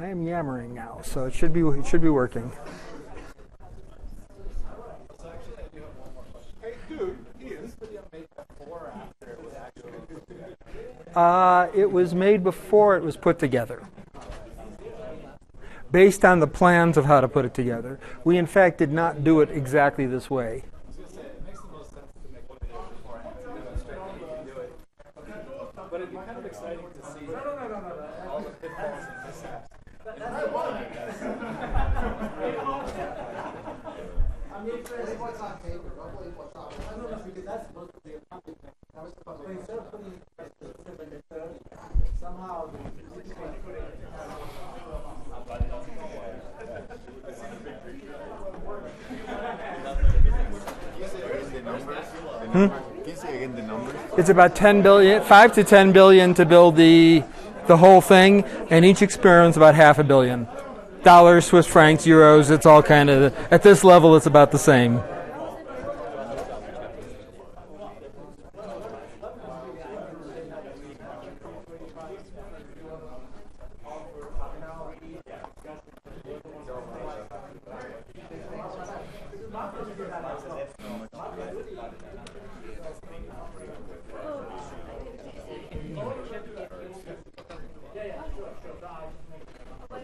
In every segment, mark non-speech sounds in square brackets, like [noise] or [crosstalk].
I am yammering now, so it should be it should be working. Uh, it was made before it was put together, based on the plans of how to put it together. We, in fact, did not do it exactly this way. Hmm? It's about 10 billion, 5 to 10 billion to build the the whole thing, and each experiment's about half a billion. Dollars, Swiss francs, euros, it's all kind of at this level it's about the same.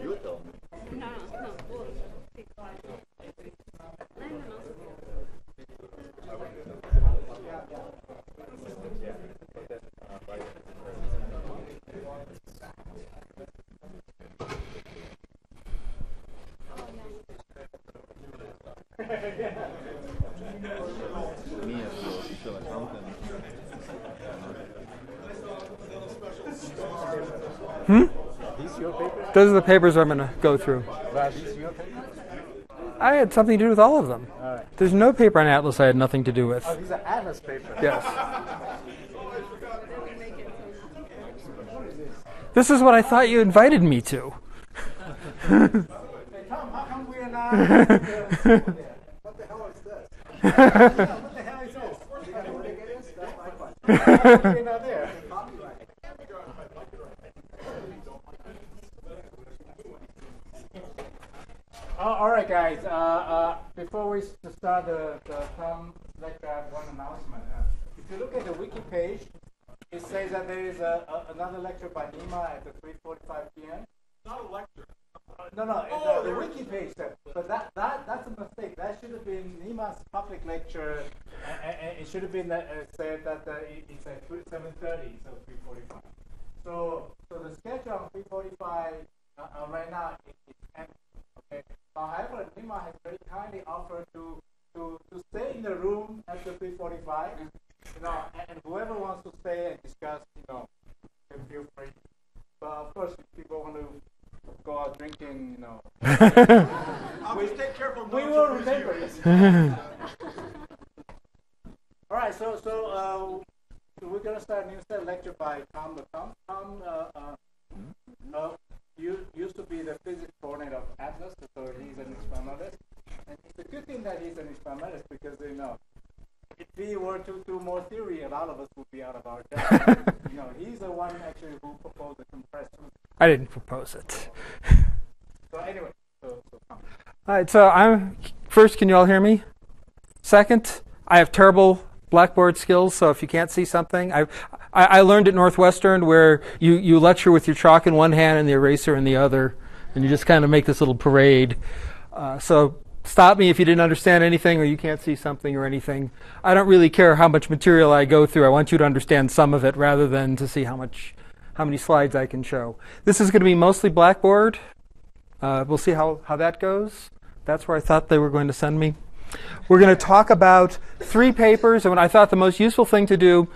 You tell me. No, no, no. No, no, no. Me as the official accountant. These your paper? Those are the papers I'm going to go through. Well, these your paper? I had something to do with all of them. All right. There's no paper on Atlas I had nothing to do with. Oh, these are Atlas paper. Yes. This is what I thought you invited me to. Hey, Tom, how come we are not? [laughs] what the hell is this? yeah, what the hell is this? You got what it is? That's my question. How come we're not there? Uh, all right, guys. Uh, uh, before we start the, the Tom lecture, I have one announcement. Uh, if you look at the wiki page, it says that there is a, a, another lecture by Nima at the 3:45 p.m. Not a lecture. No, no, it's Oh, uh, the wiki page said, but that, that that's a mistake. That should have been Nima's public lecture, and, and it should have been that, uh, said that uh, it- it's at seven thirty, so three forty-five. So, so the schedule on three forty-five uh, uh, right now is, is empty. Okay. However, Nima has very kindly offered to to to stay in the room at the three forty-five. You know, and, and whoever wants to stay and discuss, you know, can feel free. But of course, if people want to go out drinking, you know, [laughs] I'll just take careful notes. we will of this remember it. [laughs] All right, so so uh, so we're gonna start a new set lecture by Tom. But Tom, Tom, uh, uh, uh, you used to be the physics coordinator of Atlas, so he's an experimentalist. And it's a good thing that he's an experimentalist because you know, if we were to do more theory, a lot of us would be out of our jobs. [laughs] you know, he's the one actually who proposed the compressed. I didn't propose it. So anyway, so, so. All right, so I'm first. Can you all hear me? Second, I have terrible blackboard skills, so if you can't see something, I, I, I learned at Northwestern where you, you lecture with your chalk in one hand and the eraser in the other, and you just kind of make this little parade. Uh, so stop me if you didn't understand anything or you can't see something or anything. I don't really care how much material I go through. I want you to understand some of it rather than to see how much how many slides I can show. This is going to be mostly Blackboard. Uh, we'll see how, how that goes. That's where I thought they were going to send me. We're going to talk about three papers, and I thought the most useful thing to do.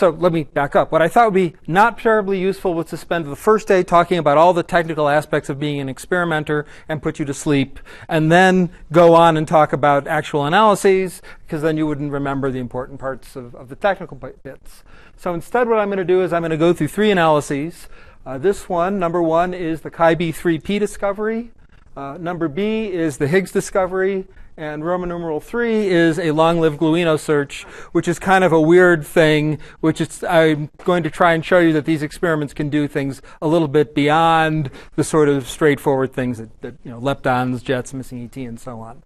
So let me back up. What I thought would be not terribly useful was to spend the first day talking about all the technical aspects of being an experimenter and put you to sleep, and then go on and talk about actual analyses, because then you wouldn't remember the important parts of, of the technical bits. So instead, what I'm going to do is I'm going to go through three analyses. Uh, this one, number one, is the Chi B3P discovery. Uh, number B is the Higgs discovery, And Roman numeral three is a long-lived Gluino search, which is kind of a weird thing. Which I'm going to try and show you that these experiments can do things a little bit beyond the sort of straightforward things that, that you know, leptons, jets, missing ET, and so on.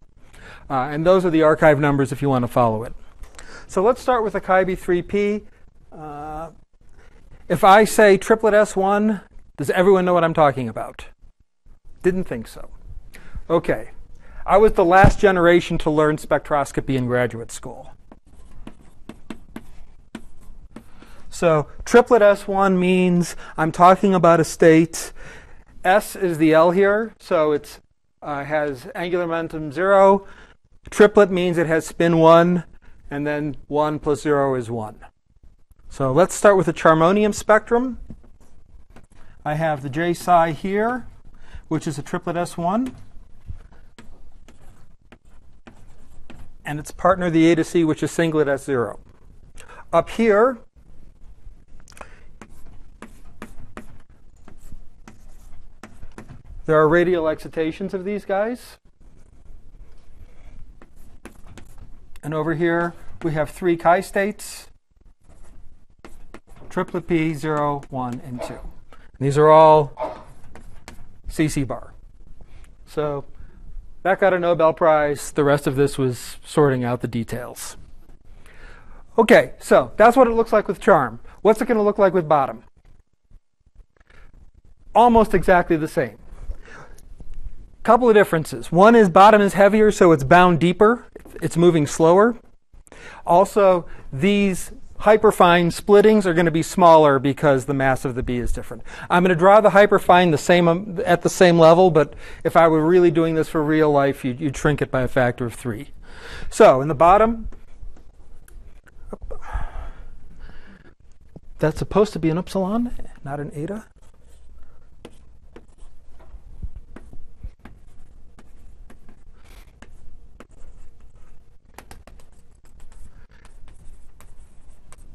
Uh, and those are the arXiv numbers if you want to follow it. So let's start with the Chi B3P. Uh, if I say triplet S1, does everyone know what I'm talking about? Didn't think so. Okay. I was the last generation to learn spectroscopy in graduate school. So triplet S1 means I'm talking about a state. S is the L here, so it uh, has angular momentum zero. Triplet means it has spin one, and then one plus zero is one. So let's start with the charmonium spectrum. I have the J psi here, which is a triplet S1. And its partner, the eta c, which is singlet S0. Up here, there are radial excitations of these guys. And over here, we have three chi states triplet P, 0, 1, and 2. And these are all CC bar. So that got a Nobel Prize. The rest of this was sorting out the details. Okay, so that's what it looks like with charm. What's it going to look like with bottom? Almost exactly the same. Couple of differences. One is bottom is heavier, so it's bound deeper. It's moving slower. Also, these hyperfine splittings are going to be smaller because the mass of the B is different. I'm going to draw the hyperfine the same um, at the same level, but if I were really doing this for real life, you'd, you'd shrink it by a factor of three. So in the bottom, that's supposed to be an upsilon, not an eta.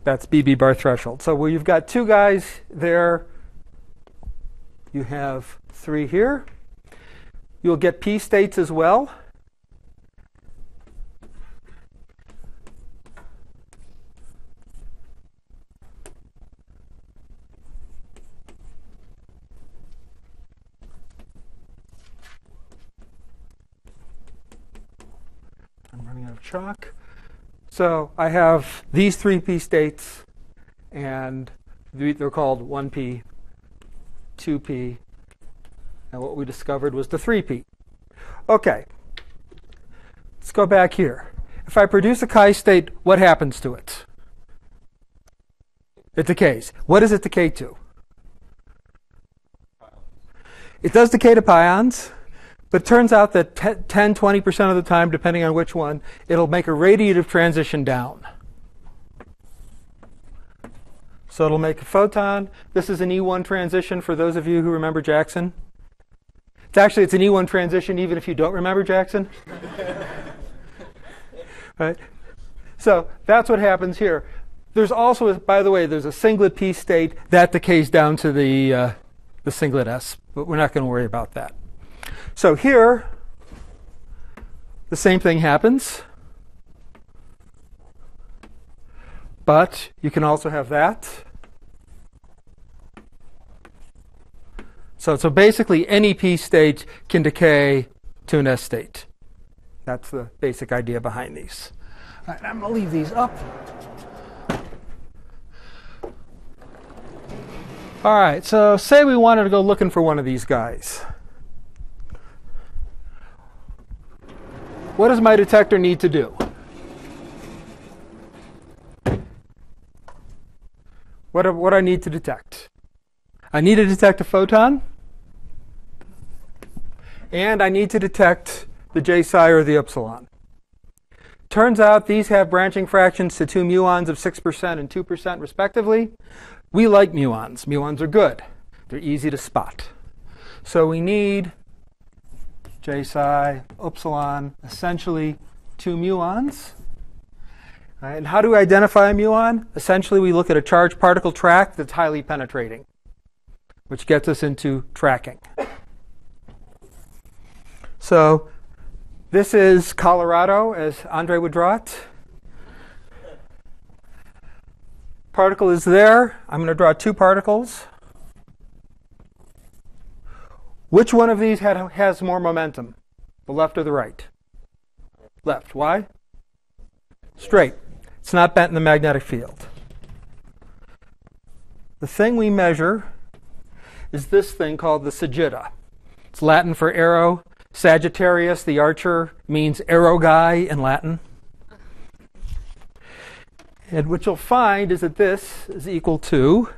That's BB bar threshold. So where you've got two guys there, you have three here. You'll get P states as well. I'm running out of chalk. So I have these three P states, and they're called 1P, 2P, and what we discovered was the 3P. Okay, let's go back here. If I produce a chi state, what happens to it? It decays. What does it decay to? It does decay to pions. But it turns out that 10, 20% of the time, depending on which one, it'll make a radiative transition down. So it'll make a photon. This is an E1 transition for those of you who remember Jackson. It's actually it's an E1 transition even if you don't remember Jackson. [laughs] right? So that's what happens here. There's also, by the way, there's a singlet P state that decays down to the uh, the singlet S, but we're not going to worry about that. So here, the same thing happens. But you can also have that. So, so basically, any P state can decay to an S state. That's the basic idea behind these. All right, I'm going to leave these up. All right, so say we wanted to go looking for one of these guys. What does my detector need to do? What, what I need to detect? I need to detect a photon, and I need to detect the J psi or the upsilon. Turns out these have branching fractions to two muons of 6% and 2% respectively. We like muons. Muons are good. They're easy to spot. So we need J psi, upsilon, essentially two muons. Right, and how do we identify a muon? Essentially, we look at a charged particle track that's highly penetrating, which gets us into tracking. So This is Colorado, as Andre would draw it. Particle is there. I'm going to draw two particles. Which one of these had, has more momentum? The left or the right? Left. Why? Straight. It's not bent in the magnetic field. The thing we measure is this thing called the sagitta. It's Latin for arrow. Sagittarius, the archer, means arrow guy in Latin. And what you'll find is that this is equal to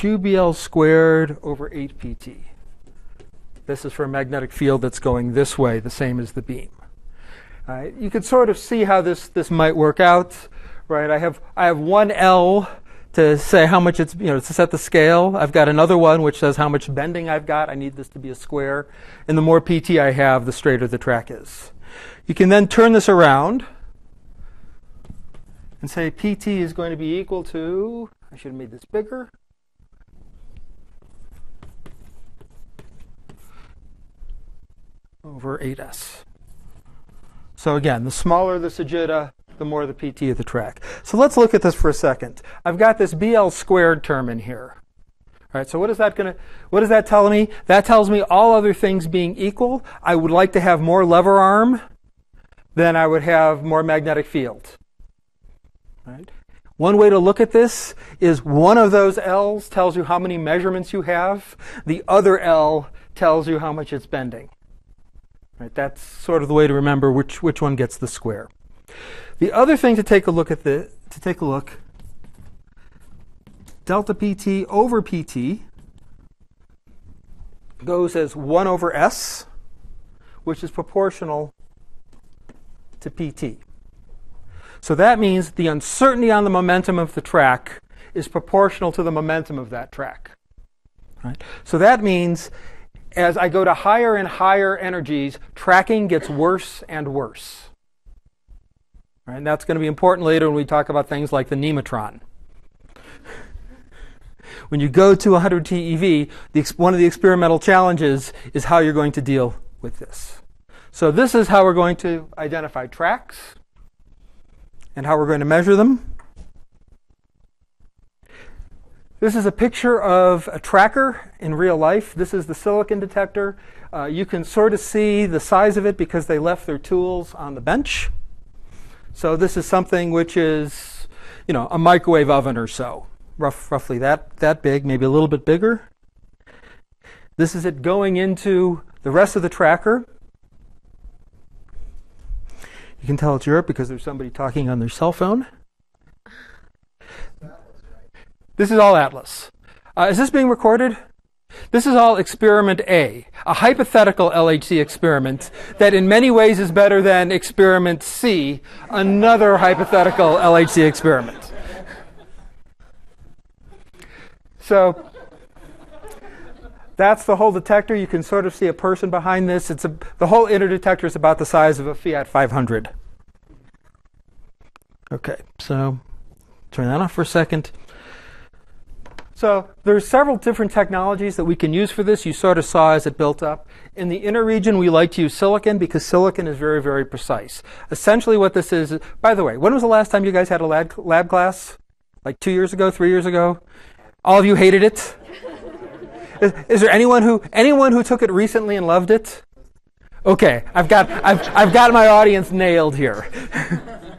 QBL squared over 8PT. This is for a magnetic field that's going this way, the same as the beam. Right? You can sort of see how this, this might work out. Right? I have I have one L to say how much it's you know to set the scale. I've got another one which says how much bending I've got. I need this to be a square, and the more PT I have, the straighter the track is. You can then turn this around and say PT is going to be equal to. I should have made this bigger. Over 8s. So again, the smaller the sagitta, the more the PT of the track. So let's look at this for a second. I've got this BL squared term in here. All right, so what is that going to what is that telling me? That tells me all other things being equal, I would like to have more lever arm than I would have more magnetic field. Right? One way to look at this is one of those L's tells you how many measurements you have. The other L tells you how much it's bending. Right? That's sort of the way to remember which, which one gets the square. The other thing to take a look at the to take a look delta pt over pt goes as 1 over s, which is proportional to pt. So that means the uncertainty on the momentum of the track is proportional to the momentum of that track. Right? So that means as I go to higher and higher energies, tracking gets worse and worse. Right, and that's going to be important later when we talk about things like the Nimatron. [laughs] When you go to 100 TeV, the, one of the experimental challenges is how you're going to deal with this. So this is how we're going to identify tracks and how we're going to measure them. This is a picture of a tracker in real life. This is the silicon detector. Uh, you can sort of see the size of it because they left their tools on the bench. So this is something which is, you know, a microwave oven or so, rough, roughly that, that big, maybe a little bit bigger. This is it going into the rest of the tracker. You can tell it's Europe because there's somebody talking on their cell phone. This is all Atlas. Uh, is this being recorded? This is all experiment A, a hypothetical LHC experiment that in many ways is better than experiment C, another hypothetical LHC experiment. So that's the whole detector. You can sort of see a person behind this. It's a, the whole inner detector is about the size of a Fiat 500. Okay, so turn that off for a second. So there's several different technologies that we can use for this. You sort of saw as it built up. In the inner region, we like to use silicon because silicon is very, very precise. Essentially what this is, by the way, when was the last time you guys had a lab, lab class? Like two years ago, three years ago? All of you hated it? is, is there anyone who, anyone who took it recently and loved it? Okay, I've got, I've, I've got my audience nailed here. [laughs]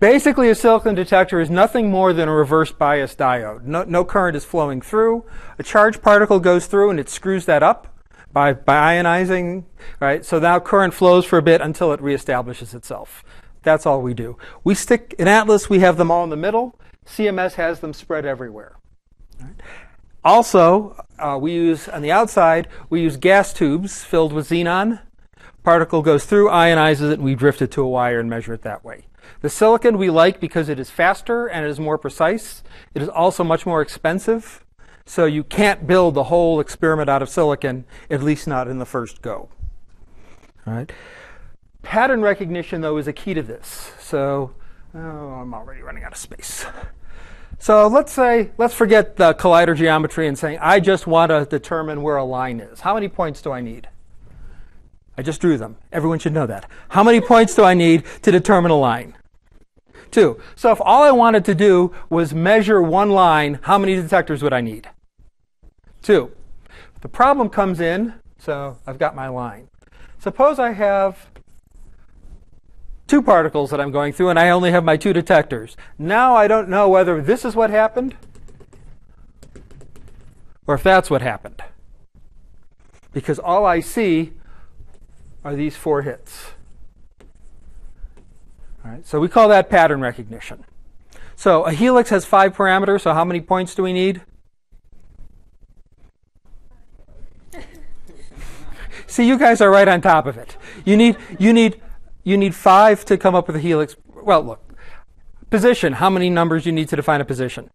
Basically, a silicon detector is nothing more than a reverse bias diode. No, no, current is flowing through. A charged particle goes through and it screws that up by, by ionizing, right? So now current flows for a bit until it reestablishes itself. That's all we do. We stick, in Atlas, we have them all in the middle. CMS has them spread everywhere. Right? Also, uh, we use, on the outside, we use gas tubes filled with xenon. Particle goes through, ionizes it, and we drift it to a wire and measure it that way. The silicon we like because it is faster and it is more precise. It is also much more expensive. So you can't build the whole experiment out of silicon, at least not in the first go. All right. Pattern recognition, though, is a key to this. So, oh, I'm already running out of space. So let's say, let's forget the collider geometry and saying, I just want to determine where a line is. How many points do I need? I just drew them. Everyone should know that. How many points do I need to determine a line? Two. So if all I wanted to do was measure one line, how many detectors would I need? Two. The problem comes in, so I've got my line. Suppose I have two particles that I'm going through and I only have my two detectors. Now I don't know whether this is what happened or if that's what happened. Because all I see are these four hits. Right, so we call that pattern recognition. So a helix has five parameters, so how many points do we need? [laughs] See, you guys are right on top of it. You need, you need, you need five to come up with a helix. Well, look, position. How many numbers you need to define a position?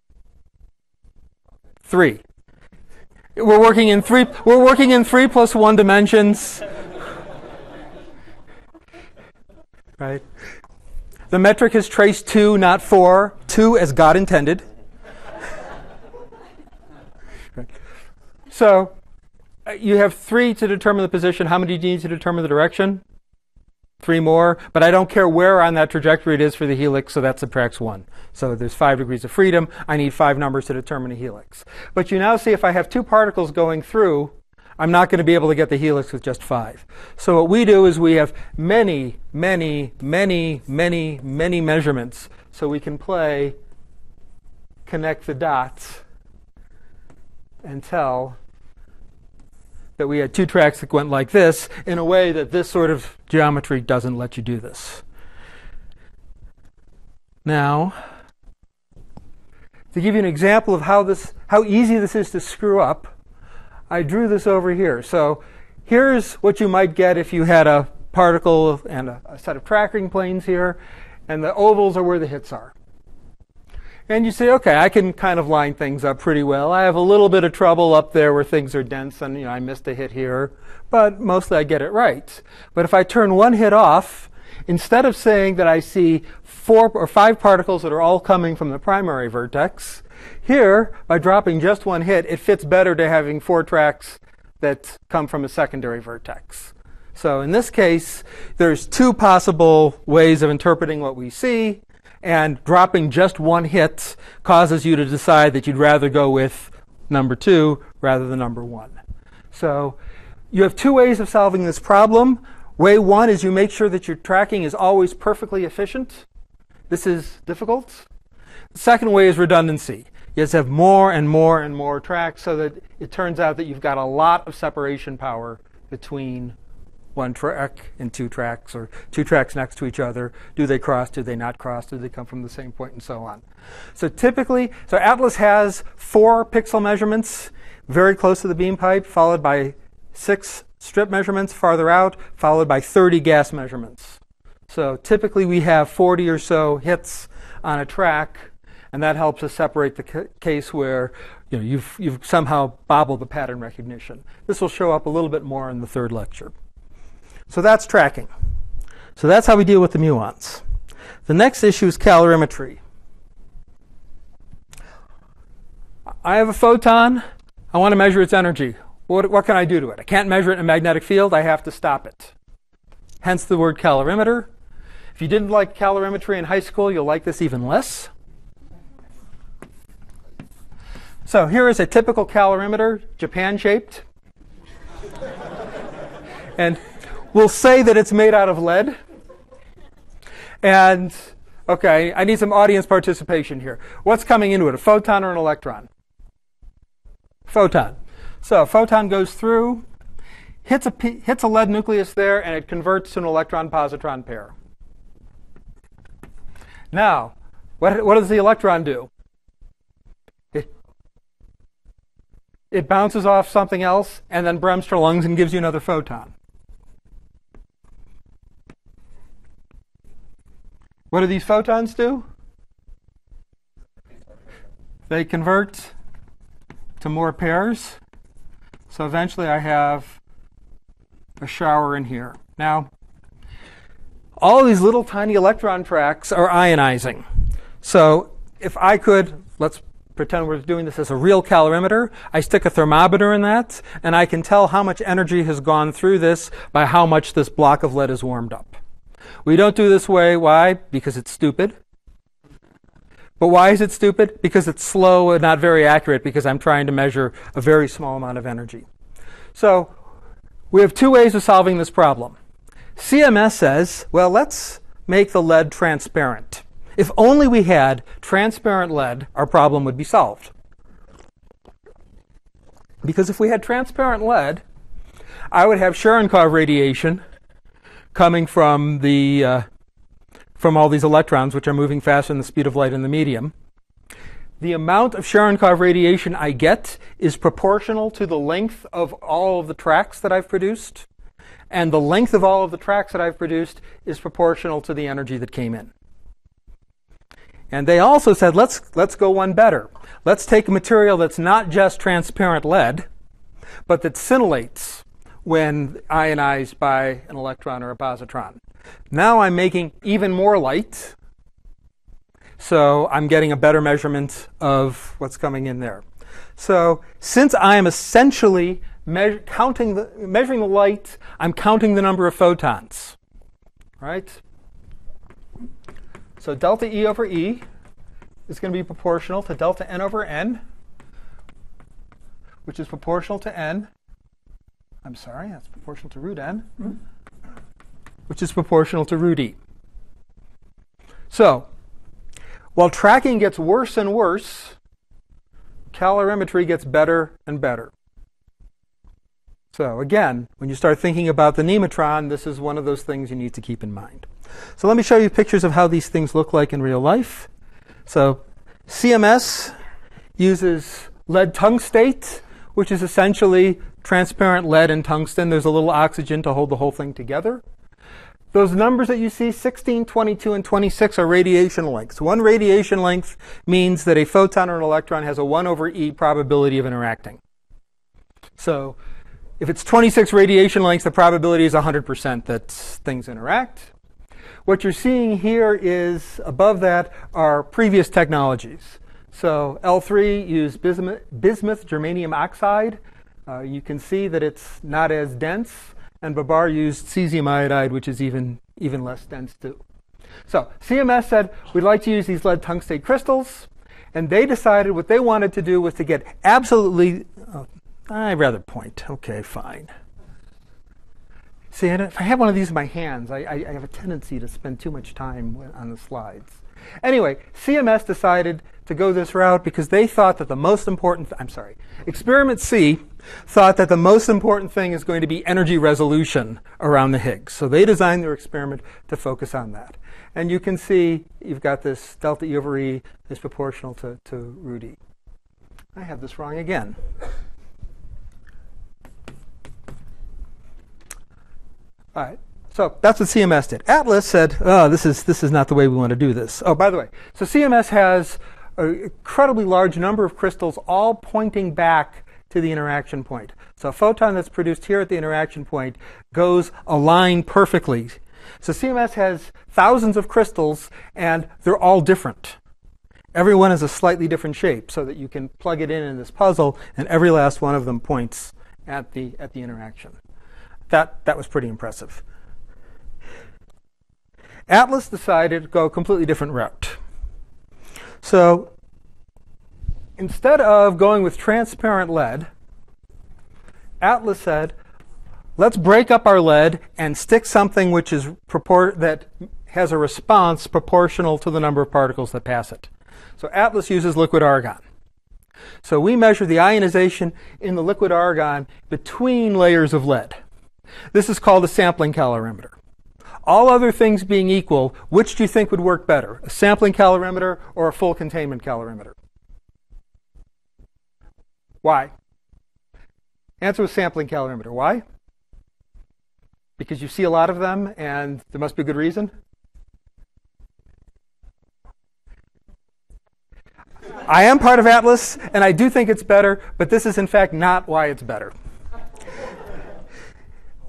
Three. We're working in three. We're working in three plus one dimensions. [laughs] right. The metric is trace two, not four. Two as God intended. So you have three to determine the position. How many do you need to determine the direction? Three more, but I don't care where on that trajectory it is for the helix, so that subtracts one. So there's five degrees of freedom. I need five numbers to determine a helix. But you now see if I have two particles going through, I'm not going to be able to get the helix with just five. So what we do is we have many, many, many, many, many measurements so we can play connect the dots and tell that we had two tracks that went like this in a way that this sort of geometry doesn't let you do this. Now, to give you an example of how this how easy this is to screw up, I drew this over here. So here's what you might get if you had a particle and a, a set of tracking planes here, and the ovals are where the hits are and you say, okay, I can kind of line things up pretty well. I have a little bit of trouble up there where things are dense and you know, I missed a hit here, but mostly I get it right. But if I turn one hit off, instead of saying that I see four or five particles that are all coming from the primary vertex, here, by dropping just one hit, it fits better to having four tracks that come from a secondary vertex. So in this case, there's two possible ways of interpreting what we see and dropping just one hit causes you to decide that you'd rather go with number two rather than number one. So you have two ways of solving this problem. Way one is you make sure that your tracking is always perfectly efficient. This is difficult. Second way is redundancy. You just have more and more and more tracks so that it turns out that you've got a lot of separation power between one track and two tracks or two tracks next to each other. Do they cross? Do they not cross? Do they come from the same point and so on? So typically, so Atlas has four pixel measurements very close to the beam pipe, followed by six strip measurements farther out, followed by 30 gas measurements. So typically we have 40 or so hits on a track, and that helps us separate the ca- case where you know, you've, you've somehow bobbled the pattern recognition. This will show up a little bit more in the third lecture. So that's tracking. So that's how we deal with the muons. The next issue is calorimetry. I have a photon. I want to measure its energy. What, what, can I do to it? I can't measure it in a magnetic field. I have to stop it. Hence the word calorimeter. If you didn't like calorimetry in high school, you'll like this even less. So here is a typical calorimeter, Japan shaped. and we'll say that it's made out of lead. And, okay, I need some audience participation here. What's coming into it, a photon or an electron? Photon. So, a photon goes through, hits a, hits a lead nucleus there, and it converts to an electron positron pair. Now, what, what does the electron do? It bounces off something else and then Bremsstrahlungs and gives you another photon. What do these photons do? They convert to more pairs. So eventually I have a shower in here. Now, all these little tiny electron tracks are ionizing. So if I could, let's pretend we're doing this as a real calorimeter. I stick a thermometer in that, and I can tell how much energy has gone through this by how much this block of lead is warmed up. We don't do this way. Why? Because it's stupid. But why is it stupid? Because it's slow and not very accurate because I'm trying to measure a very small amount of energy. So we have two ways of solving this problem. CMS says, well, let's make the lead transparent. If only we had transparent lead, our problem would be solved. Because if we had transparent lead, I would have Cherenkov radiation coming from the uh, from all these electrons, which are moving faster than the speed of light in the medium. The amount of Cherenkov radiation I get is proportional to the length of all of the tracks that I've produced, and the length of all of the tracks that I've produced is proportional to the energy that came in. And they also said, let's, let's go one better. Let's take a material that's not just transparent lead, but that scintillates when ionized by an electron or a positron. Now I'm making even more light, so I'm getting a better measurement of what's coming in there. So since I am essentially counting the, measuring the light, I'm counting the number of photons, right? So delta E over E is going to be proportional to delta N over N, which is proportional to N. I'm sorry, that's proportional to root N, which is proportional to root E. So, while tracking gets worse and worse, calorimetry gets better and better. So again, when you start thinking about the Nimatron, this is one of those things you need to keep in mind. So let me show you pictures of how these things look like in real life. So CMS uses lead tungstate, which is essentially transparent lead and tungsten. There's a little oxygen to hold the whole thing together. Those numbers that you see, 16, 22, and 26, are radiation lengths. One radiation length means that a photon or an electron has a 1 over e probability of interacting. So if it's 26 radiation lengths, the probability is 100% that things interact. What you're seeing here is above that are previous technologies. So L3 used bismuth, bismuth germanium oxide. Uh, you can see that it's not as dense and Babar used cesium iodide, which is even, even less dense too. So CMS said, we'd like to use these lead tungstate crystals, and they decided what they wanted to do was to get absolutely, oh, I'd rather point, okay, fine. See, if I have one of these in my hands, I, I, I have a tendency to spend too much time on the slides. Anyway, CMS decided to go this route because they thought that the most important, I'm sorry, experiment C thought that the most important thing is going to be energy resolution around the Higgs. So they designed their experiment to focus on that. And you can see you've got this delta E over E is proportional to, to root E. I have this wrong again. All right. So that's what CMS did. Atlas said, oh, this is, this is not the way we want to do this. Oh, by the way, so CMS has an incredibly large number of crystals all pointing back to the interaction point. So a photon that's produced here at the interaction point goes aligned perfectly. So CMS has thousands of crystals and they're all different. Every one is a slightly different shape so that you can plug it in in this puzzle and every last one of them points at the, at the interaction. That, that was pretty impressive. Atlas decided to go a completely different route. So instead of going with transparent lead, Atlas said, let's break up our lead and stick something which is propor- that has a response proportional to the number of particles that pass it. So Atlas uses liquid argon. So we measure the ionization in the liquid argon between layers of lead. This is called a sampling calorimeter. All other things being equal, which do you think would work better, a sampling calorimeter or a full containment calorimeter? Why? Answer was sampling calorimeter. Why? Because you see a lot of them and there must be a good reason? I am part of Atlas and I do think it's better, but this is in fact not why it's better.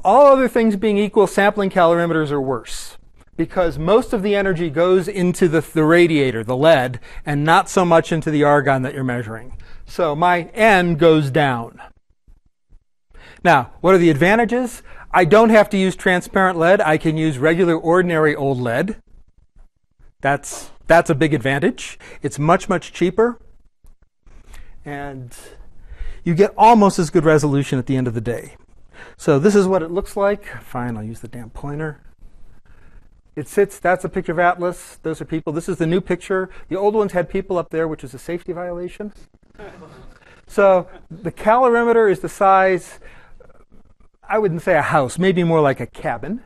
All other things being equal, sampling calorimeters are worse because most of the energy goes into the, the radiator, the lead, and not so much into the argon that you're measuring. So my N goes down. Now, what are the advantages? I don't have to use transparent lead. I can use regular, ordinary old lead. That's, that's a big advantage. It's much, much cheaper. And you get almost as good resolution at the end of the day. So this is what it looks like. Fine, I'll use the damn pointer. It sits, that's a picture of Atlas. Those are people. This is the new picture. The old ones had people up there, which is a safety violation. So the calorimeter is the size, I wouldn't say a house, maybe more like a cabin.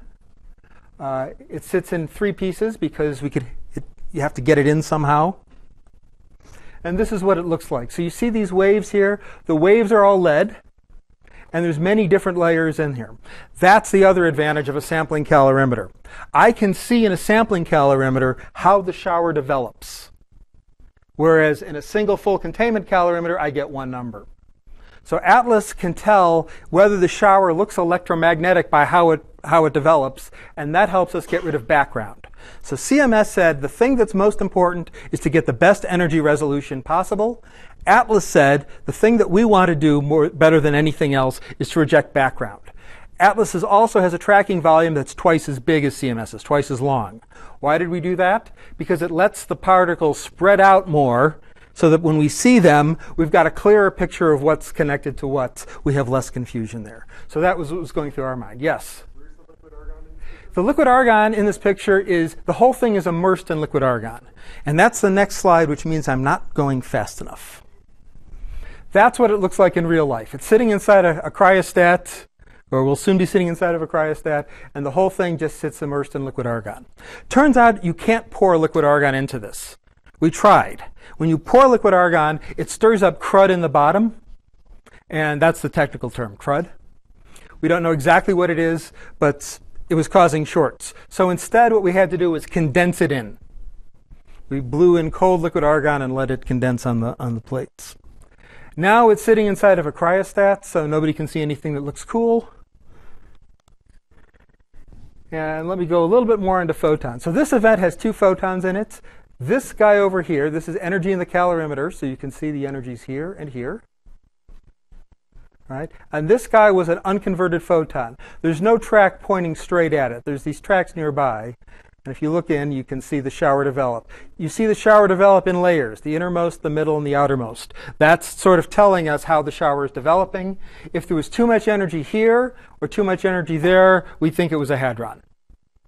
Uh, it sits in three pieces because we could, it, you have to get it in somehow. And this is what it looks like. So you see these waves here. The waves are all lead and there's many different layers in here. That's the other advantage of a sampling calorimeter. I can see in a sampling calorimeter how the shower develops. Whereas in a single full containment calorimeter, I get one number. So Atlas can tell whether the shower looks electromagnetic by how it, how it develops, and that helps us get rid of background. So CMS said the thing that's most important is to get the best energy resolution possible, Atlas said the thing that we want to do more, better than anything else is to reject background. Atlas also has a tracking volume that's twice as big as CMS's, twice as long. Why did we do that? Because it lets the particles spread out more so that when we see them, we've got a clearer picture of what's connected to what. We have less confusion there. So that was what was going through our mind. Yes? The liquid argon in this picture is, the whole thing is immersed in liquid argon. And that's the next slide, which means I'm not going fast enough. That's what it looks like in real life. It's sitting inside a, a cryostat, or will soon be sitting inside of a cryostat, and the whole thing just sits immersed in liquid argon. Turns out you can't pour liquid argon into this. We tried. When you pour liquid argon, it stirs up crud in the bottom, and that's the technical term, crud. We don't know exactly what it is, but it was causing shorts. So instead, what we had to do was condense it in. We blew in cold liquid argon and let it condense on the, on the plates. Now it's sitting inside of a cryostat, so nobody can see anything that looks cool. And let me go a little bit more into photons. So this event has two photons in it. This guy over here, this is energy in the calorimeter, so you can see the energies here and here. Right? And this guy was an unconverted photon. There's no track pointing straight at it. There's these tracks nearby. And if you look in, you can see the shower develop. You see the shower develop in layers, the innermost, the middle, and the outermost. That's sort of telling us how the shower is developing. If there was too much energy here or too much energy there, we'd think it was a hadron.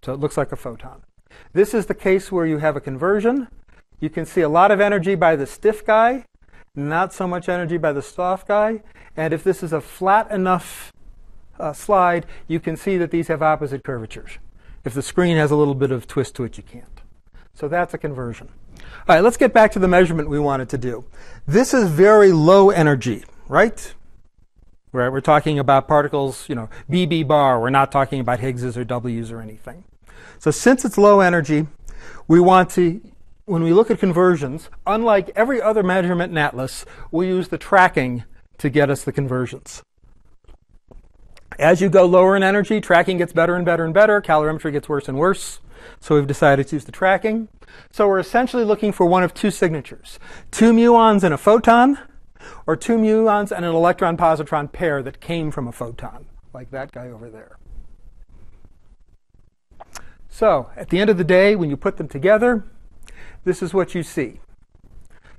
So it looks like a photon. This is the case where you have a conversion. You can see a lot of energy by the stiff guy, not so much energy by the soft guy. And if this is a flat enough uh, slide, you can see that these have opposite curvatures. If the screen has a little bit of twist to it, you can't. So that's a conversion. All right, let's get back to the measurement we wanted to do. This is very low energy, right? Right, we're talking about particles, you know, BB bar. We're not talking about Higgses or W's or anything. So since it's low energy, we want to, when we look at conversions, unlike every other measurement in Atlas, we use the tracking to get us the conversions. As you go lower in energy, tracking gets better and better and better. Calorimetry gets worse and worse. So we've decided to use the tracking. So we're essentially looking for one of two signatures. Two muons and a photon, or two muons and an electron-positron pair that came from a photon, like that guy over there. So at the end of the day, when you put them together, this is what you see.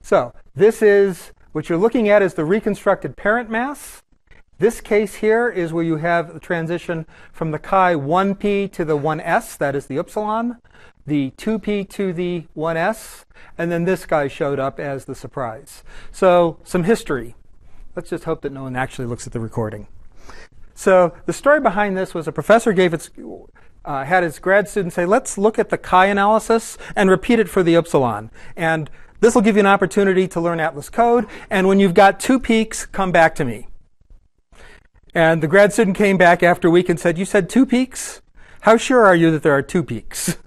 So this is, what you're looking at is the reconstructed parent mass. This case here is where you have the transition from the chi 1p to the 1s, that is the upsilon, the 2p to the 1s, and then this guy showed up as the surprise. So, some history. Let's just hope that no one actually looks at the recording. So, the story behind this was a professor gave its, uh, had his grad students say, let's look at the chi analysis and repeat it for the upsilon. And this will give you an opportunity to learn Atlas code. And when you've got two peaks, come back to me. And the grad student came back after a week and said, You said two peaks? How sure are you that there are two peaks?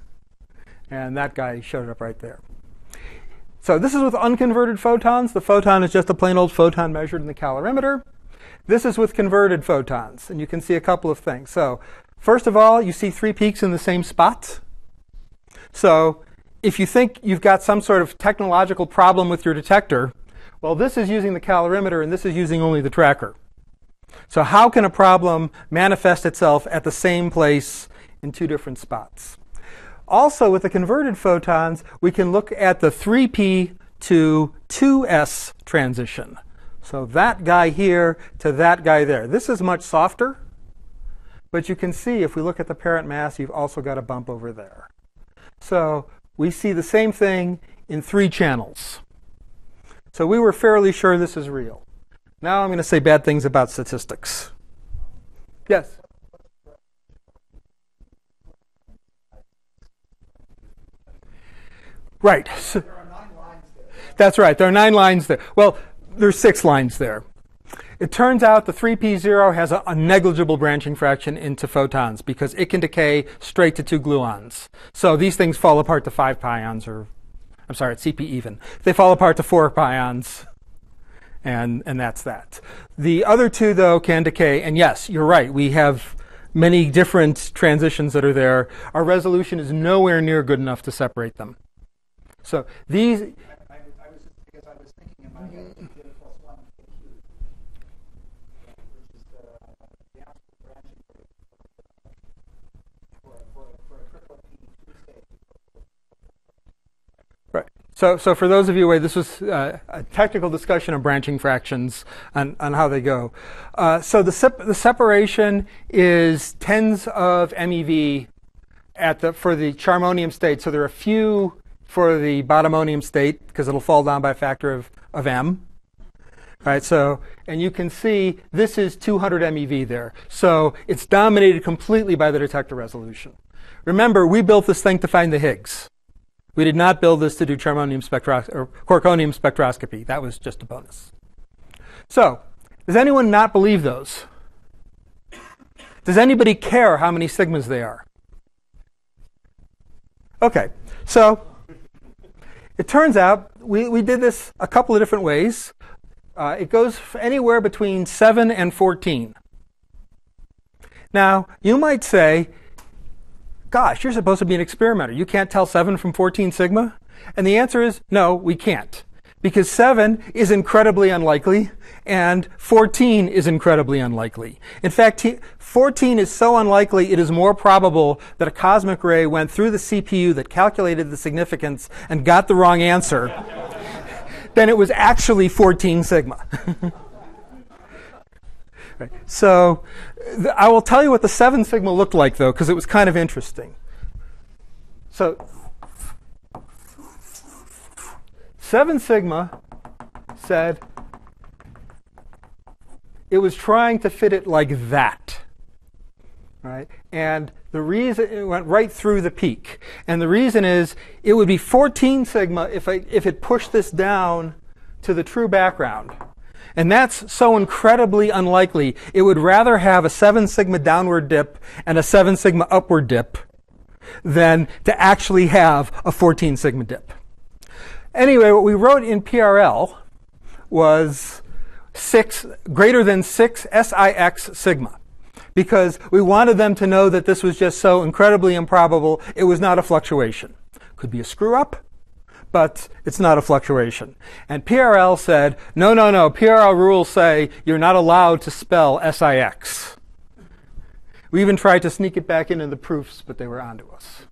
And that guy showed up right there. So this is with unconverted photons. The photon is just a plain old photon measured in the calorimeter. This is with converted photons, and you can see a couple of things. So first of all, you see three peaks in the same spot. So if you think you've got some sort of technological problem with your detector, well, this is using the calorimeter and this is using only the tracker. So how can a problem manifest itself at the same place in two different spots? Also, with the converted photons, we can look at the 3p to 2s transition. So that guy here to that guy there. This is much softer, but you can see if we look at the parent mass, you've also got a bump over there. So we see the same thing in three channels. So we were fairly sure this is real. Now I'm going to say bad things about statistics. Yes? Right. So, that's right. There are nine lines there. Well, there's six lines there. It turns out the 3p0 has a, a, negligible branching fraction into photons because it can decay straight to two gluons. So these things fall apart to five pions, or I'm sorry, it's CP even. They fall apart to four pions, and, and that's that. The other two, though, can decay. And yes, you're right. We have many different transitions that are there. Our resolution is nowhere near good enough to separate them. So these. Right. So, so for those of you away, this was uh, a technical discussion of branching fractions and, on how they go. Uh, so the, sep- the separation is tens of MeV at the, for the charmonium state. So there are a few for the bottomonium state because it'll fall down by a factor of, of m. Right, so, and you can see this is 200 MeV there. So it's dominated completely by the detector resolution. Remember, we built this thing to find the Higgs. We did not build this to do charmonium spectros- or quarkonium spectroscopy. That was just a bonus. So, does anyone not believe those? Does anybody care how many sigmas they are? Okay, so it turns out we, we did this a couple of different ways. Uh, it goes anywhere between 7 and 14. Now, you might say, gosh, you're supposed to be an experimenter. You can't tell 7 from 14 sigma? And the answer is no, we can't. Because 7 is incredibly unlikely, and 14 is incredibly unlikely. In fact, 14 is so unlikely it is more probable that a cosmic ray went through the CPU that calculated the significance and got the wrong answer than it was actually 14 sigma. [laughs] right. So I will tell you what the 7 sigma looked like, though, because it was kind of interesting. So 7 sigma said it was trying to fit it like that. Right? And the reason it went right through the peak. And the reason is it would be 14 sigma if, I, if it pushed this down to the true background. And that's so incredibly unlikely. It would rather have a 7 sigma downward dip and a 7 sigma upward dip than to actually have a 14 sigma dip. Anyway, what we wrote in PRL was 6 greater than 6 SIX sigma because we wanted them to know that this was just so incredibly improbable it was not a fluctuation. Could be a screw up, but it's not a fluctuation. And PRL said, no, no, no, PRL rules say you're not allowed to spell SIX. We even tried to sneak it back into the proofs, but they were onto us.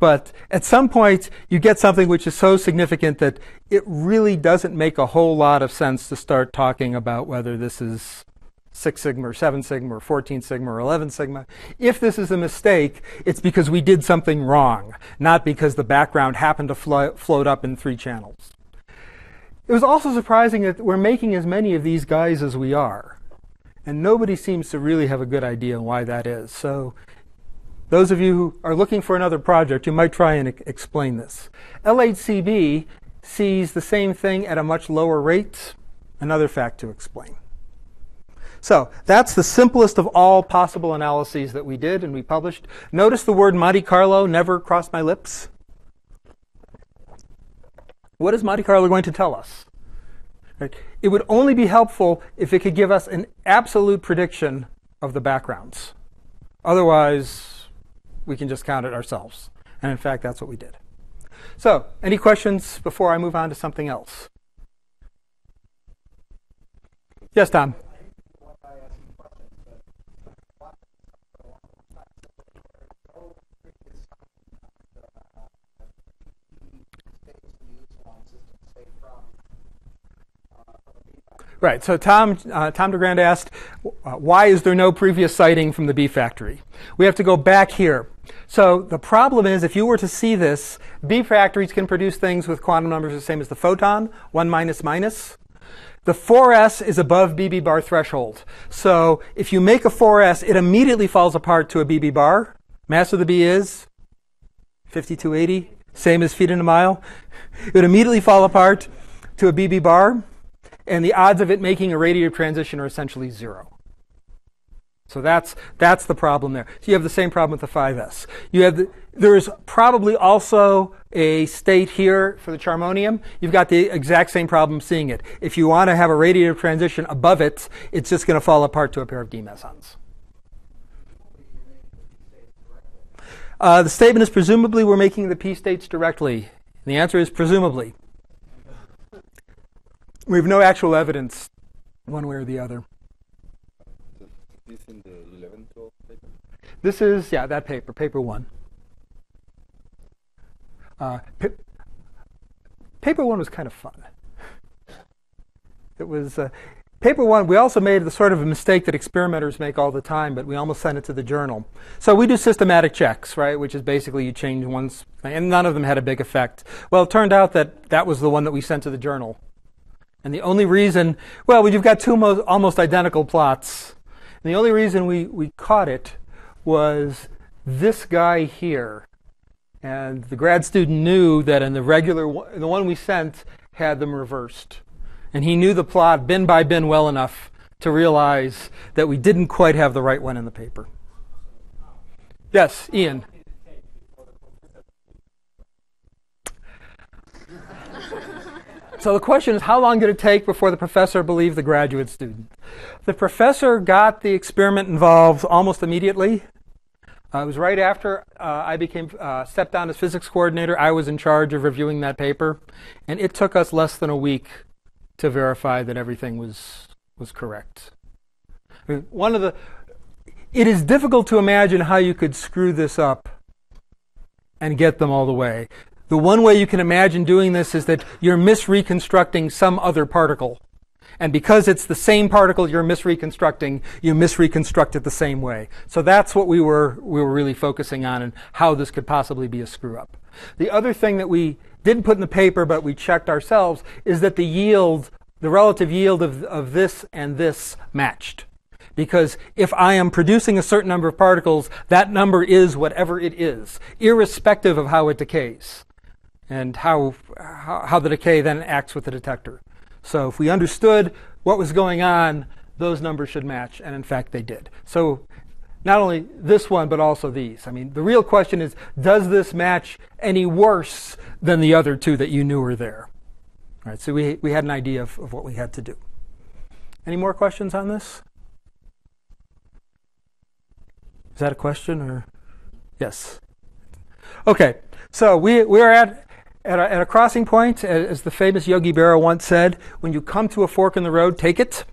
but at some point, you get something which is so significant that it really doesn't make a whole lot of sense to start talking about whether this is 6 sigma or 7 sigma or 14 sigma or 11 sigma. If this is a mistake, it's because we did something wrong, not because the background happened to flo- float up in three channels. It was also surprising that we're making as many of these guys as we are. And nobody seems to really have a good idea why that is. So, those of you who are looking for another project, you might try and e- explain this. LHCb sees the same thing at a much lower rate. Another fact to explain. So that's the simplest of all possible analyses that we did and we published. Notice the word Monte Carlo never crossed my lips. What is Monte Carlo going to tell us? It would only be helpful if it could give us an absolute prediction of the backgrounds. Otherwise, we can just count it ourselves. And in fact, that's what we did. So, any questions before I move on to something else? Yes, Tom. Right. So Tom uh, Tom DeGrand asked, why is there no previous sighting from the B factory? We have to go back here. So the problem is, if you were to see this, B factories can produce things with quantum numbers the same as the photon, one minus minus. The 4s is above BB bar threshold. So if you make a 4s, it immediately falls apart to a BB bar. Mass of the B is 5280, same as feet in a mile. It would immediately fall apart to a BB bar and the odds of it making a radiative transition are essentially zero. So that's that's the problem there. So you have the same problem with the 5s. You have the, there's probably also a state here for the charmonium. You've got the exact same problem seeing it. If you want to have a radiative transition above it, it's just going to fall apart to a pair of d mesons. Uh, the statement is presumably we're making the p states directly. And the answer is presumably. We have no actual evidence one way or the other. This in the 11, 12 paper? This is, yeah, that paper, paper one. Uh, paper one was kind of fun. It was, uh, paper one, we also made the sort of a mistake that experimenters make all the time, but we almost sent it to the journal. So we do systematic checks, right, which is basically you change one's, and none of them had a big effect. Well, it turned out that that was the one that we sent to the journal. And the only reason, well, you've got two mo- almost identical plots. And the only reason we, we caught it was this guy here. And the grad student knew that in the regular, the one we sent had them reversed. And he knew the plot bin by bin well enough to realize that we didn't quite have the right one in the paper. Yes, Ian. So the question is, how long did it take before the professor believed the graduate student? The professor got the experiment involved almost immediately. Uh, it was right after uh, I became uh, stepped down as physics coordinator. I was in charge of reviewing that paper, and it took us less than a week to verify that everything was was correct. I mean, one of the it is difficult to imagine how you could screw this up and get them all the way. The one way you can imagine doing this is that you're misreconstructing some other particle. And because it's the same particle you're misreconstructing, you misreconstruct it the same way. So that's what we were, we were really focusing on and how this could possibly be a screw up. The other thing that we didn't put in the paper, but we checked ourselves, is that the yield, the relative yield of, of this and this matched. Because if I am producing a certain number of particles, that number is whatever it is, irrespective of how it decays and how, how, the decay then acts with the detector. So if we understood what was going on, those numbers should match, and in fact they did. So not only this one, but also these. I mean, the real question is, does this match any worse than the other two that you knew were there? All right, so we, we had an idea of, of what we had to do. Any more questions on this? Is that a question or? Yes. Okay, so we, we are at at a, at a, crossing point, as the famous Yogi Berra once said, when you come to a fork in the road, take it.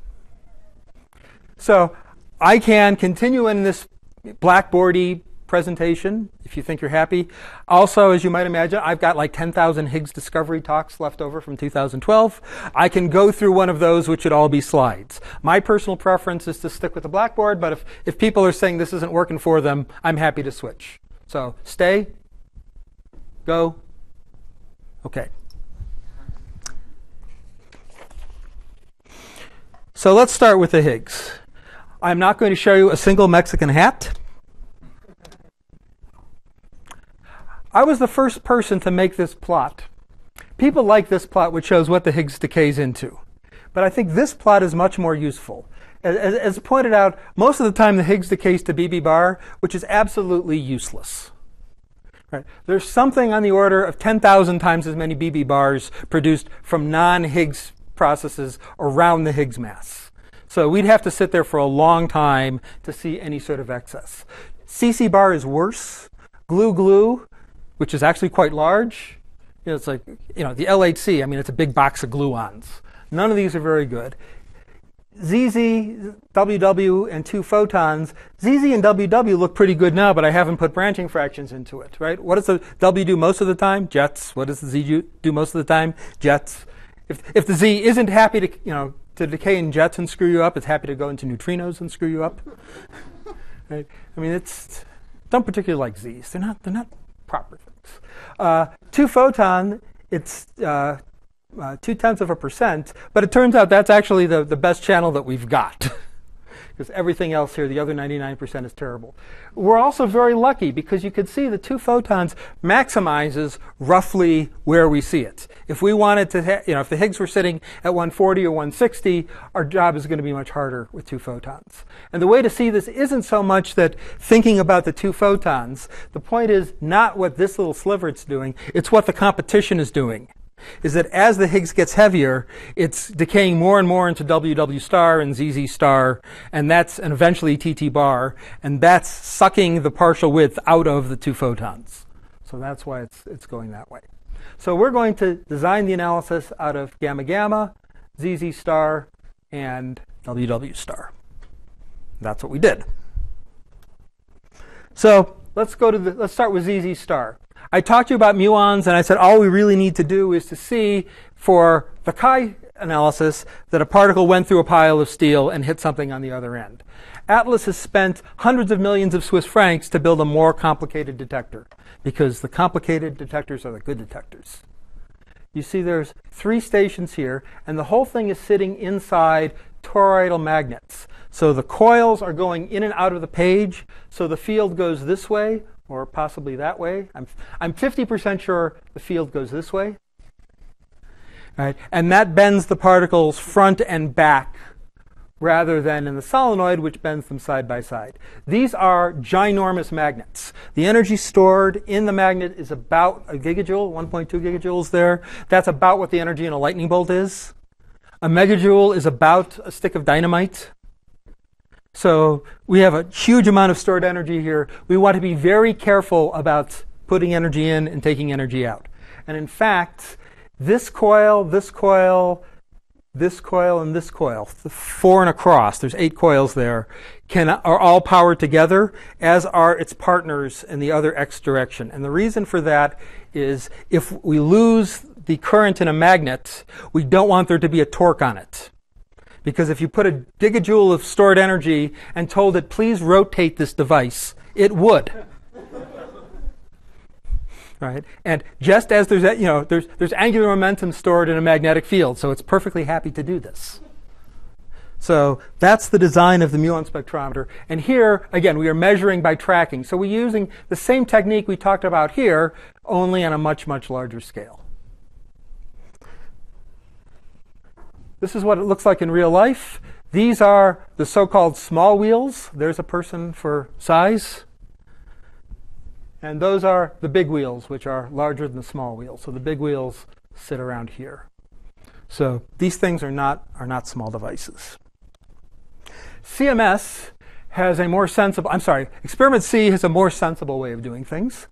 So I can continue in this blackboardy presentation if you think you're happy. Also, as you might imagine, I've got like 10,000 Higgs discovery talks left over from 2012. I can go through one of those, which would all be slides. My personal preference is to stick with the blackboard, but if, if people are saying this isn't working for them, I'm happy to switch. So stay, go, Okay. So let's start with the Higgs. I'm not going to show you a single Mexican hat. I was the first person to make this plot. People like this plot, which shows what the Higgs decays into. But I think this plot is much more useful. As, as pointed out, most of the time the Higgs decays to BB bar, which is absolutely useless. Right. There's something on the order of 10,000 times as many BB bars produced from non-Higgs processes around the Higgs mass. So we'd have to sit there for a long time to see any sort of excess. CC bar is worse. Glue glue which is actually quite large. You know, it's like, you know, the LHC, I mean, it's a big box of gluons. None of these are very good. ZZ, WW, and two photons. ZZ and WW look pretty good now, but I haven't put branching fractions into it, right? What does the W do most of the time? Jets. What does the Z do most of the time? Jets. If, if the Z isn't happy to, you know, to decay in jets and screw you up, it's happy to go into neutrinos and screw you up. [laughs] right? I mean, it's don't particularly like Z's. They're not. They're not proper things. Uh, two photon. It's uh, uh, two tenths of a percent, but it turns out that's actually the, the best channel that we've got. [laughs] because everything else here, the other 99% is terrible. We're also very lucky because you could see the two photons maximizes roughly where we see it. If we wanted to, ha- you know, if the Higgs were sitting at 140 or 160, our job is going to be much harder with two photons. And the way to see this isn't so much that thinking about the two photons. The point is not what this little sliver is doing, it's what the competition is doing is that as the Higgs gets heavier, it's decaying more and more into WW star and ZZ star, and that's and eventually TT bar, and that's sucking the partial width out of the two photons. So that's why it's it's going that way. So we're going to design the analysis out of gamma gamma, ZZ star, and WW star. That's what we did. So let's go to the let's start with ZZ star. I talked to you about muons, and I said all we really need to do is to see for the chi analysis that a particle went through a pile of steel and hit something on the other end. Atlas has spent hundreds of millions of Swiss francs to build a more complicated detector because the complicated detectors are the good detectors. You see there's three stations here, and the whole thing is sitting inside toroidal magnets. So the coils are going in and out of the page, so the field goes this way or possibly that way. I'm, I'm 50% sure the field goes this way. Right? And that bends the particles front and back rather than in the solenoid, which bends them side by side. These are ginormous magnets. The energy stored in the magnet is about a gigajoule, 1.2 gigajoules there. That's about what the energy in a lightning bolt is. A megajoule is about a stick of dynamite. So we have a huge amount of stored energy here. We want to be very careful about putting energy in and taking energy out. And in fact, this coil, this coil, this coil, and this coil, four and across, there's eight coils there, can, are all powered together, as are its partners in the other x direction. And the reason for that is if we lose the current in a magnet, we don't want there to be a torque on it. Because if you put a gigajoule of stored energy and told it, please rotate this device, it would. [laughs] right? And just as there's, you know, there's, there's angular momentum stored in a magnetic field, so it's perfectly happy to do this. So that's the design of the muon spectrometer. And here, again, we are measuring by tracking. So we're using the same technique we talked about here, only on a much, much larger scale. This is what it looks like in real life. These are the so called small wheels. There's a person for size. And those are the big wheels, which are larger than the small wheels. So the big wheels sit around here. So these things are not, are not small devices. CMS has a more sensible, I'm sorry, Experiment C has a more sensible way of doing things.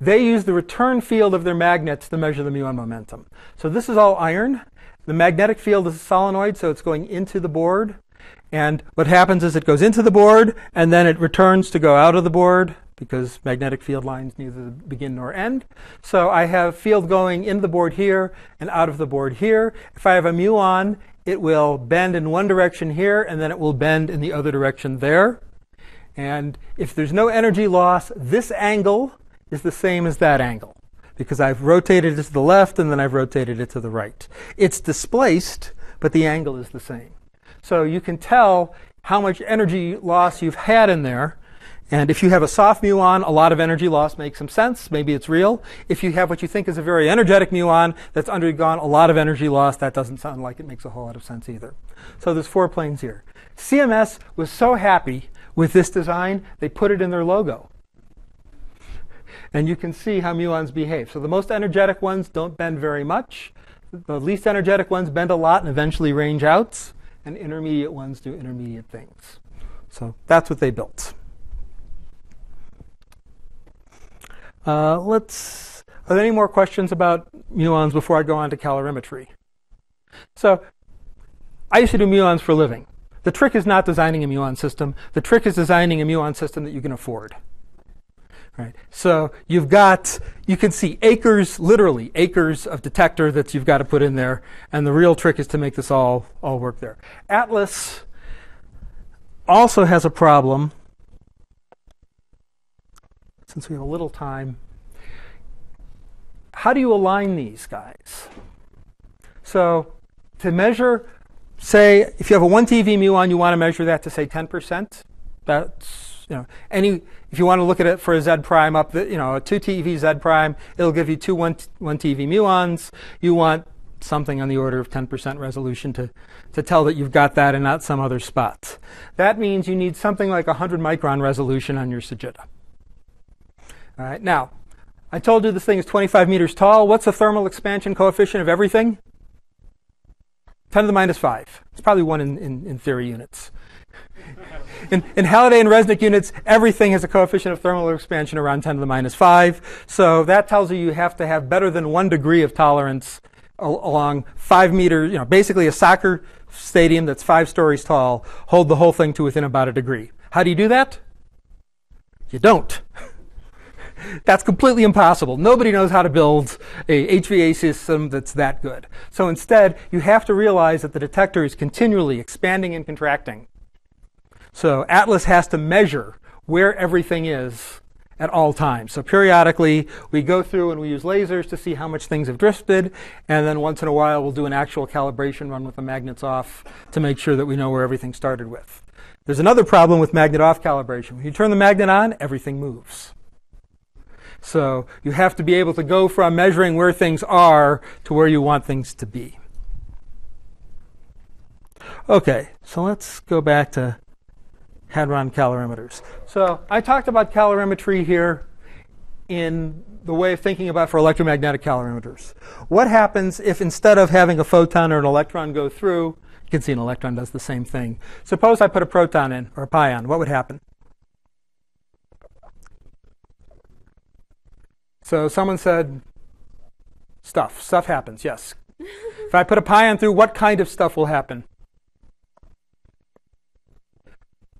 They use the return field of their magnets to measure the muon momentum. So this is all iron. The magnetic field is a solenoid, so it's going into the board. And what happens is it goes into the board and then it returns to go out of the board because magnetic field lines neither begin nor end. So I have field going into the board here and out of the board here. If I have a muon, it will bend in one direction here and then it will bend in the other direction there. And if there's no energy loss, this angle is the same as that angle because I've rotated it to the left and then I've rotated it to the right. It's displaced, but the angle is the same. So you can tell how much energy loss you've had in there. And if you have a soft muon, a lot of energy loss makes some sense. Maybe it's real. If you have what you think is a very energetic muon that's undergone a lot of energy loss, that doesn't sound like it makes a whole lot of sense either. So there's four planes here. CMS was so happy with this design, they put it in their logo and you can see how muons behave. So the most energetic ones don't bend very much. The least energetic ones bend a lot and eventually range out, and intermediate ones do intermediate things. So that's what they built. Uh, let's. Are there any more questions about muons before I go on to calorimetry? So, I used to do muons for a living. The trick is not designing a muon system. The trick is designing a muon system that you can afford. Right. So you've got, you can see acres, literally acres of detector that you've got to put in there, and the real trick is to make this all, all work there. Atlas also has a problem, since we have a little time. How do you align these guys? So to measure, say, if you have a 1 TeV muon, you want to measure that to say 10%. That's, you know, any, if you want to look at it for a Z prime up, the, you know, a 2 TeV Z prime, it'll give you two 1, 1 TeV muons. You want something on the order of 10% resolution to, to tell that you've got that and not some other spot. That means you need something like 100 micron resolution on your Sagitta. All right, now, I told you this thing is 25 meters tall. What's the thermal expansion coefficient of everything? 10 to the minus 5. It's probably 1 in, in, in theory units. In, in Halliday and Resnick units, everything has a coefficient of thermal expansion around 10 to the minus 5. So that tells you you have to have better than 1 degree of tolerance along 5 meters, you know, basically a soccer stadium that's 5 stories tall, hold the whole thing to within about a degree. How do you do that? You don't. [laughs] That's completely impossible. Nobody knows how to build a HVA system that's that good. So instead, you have to realize that the detector is continually expanding and contracting. So Atlas has to measure where everything is at all times. So periodically, we go through and we use lasers to see how much things have drifted, and then once in a while, we'll do an actual calibration run with the magnets off to make sure that we know where everything started with. There's another problem with magnet off calibration. When you turn the magnet on, everything moves. So you have to be able to go from measuring where things are to where you want things to be. Okay, so let's go back to hadron calorimeters. So I talked about calorimetry here in the way of thinking about for electromagnetic calorimeters. What happens if instead of having a photon or an electron go through, you can see an electron does the same thing. Suppose I put a proton in or a pion, what would happen? So someone said, stuff. Stuff happens, yes. [laughs] if I put a pion through, what kind of stuff will happen?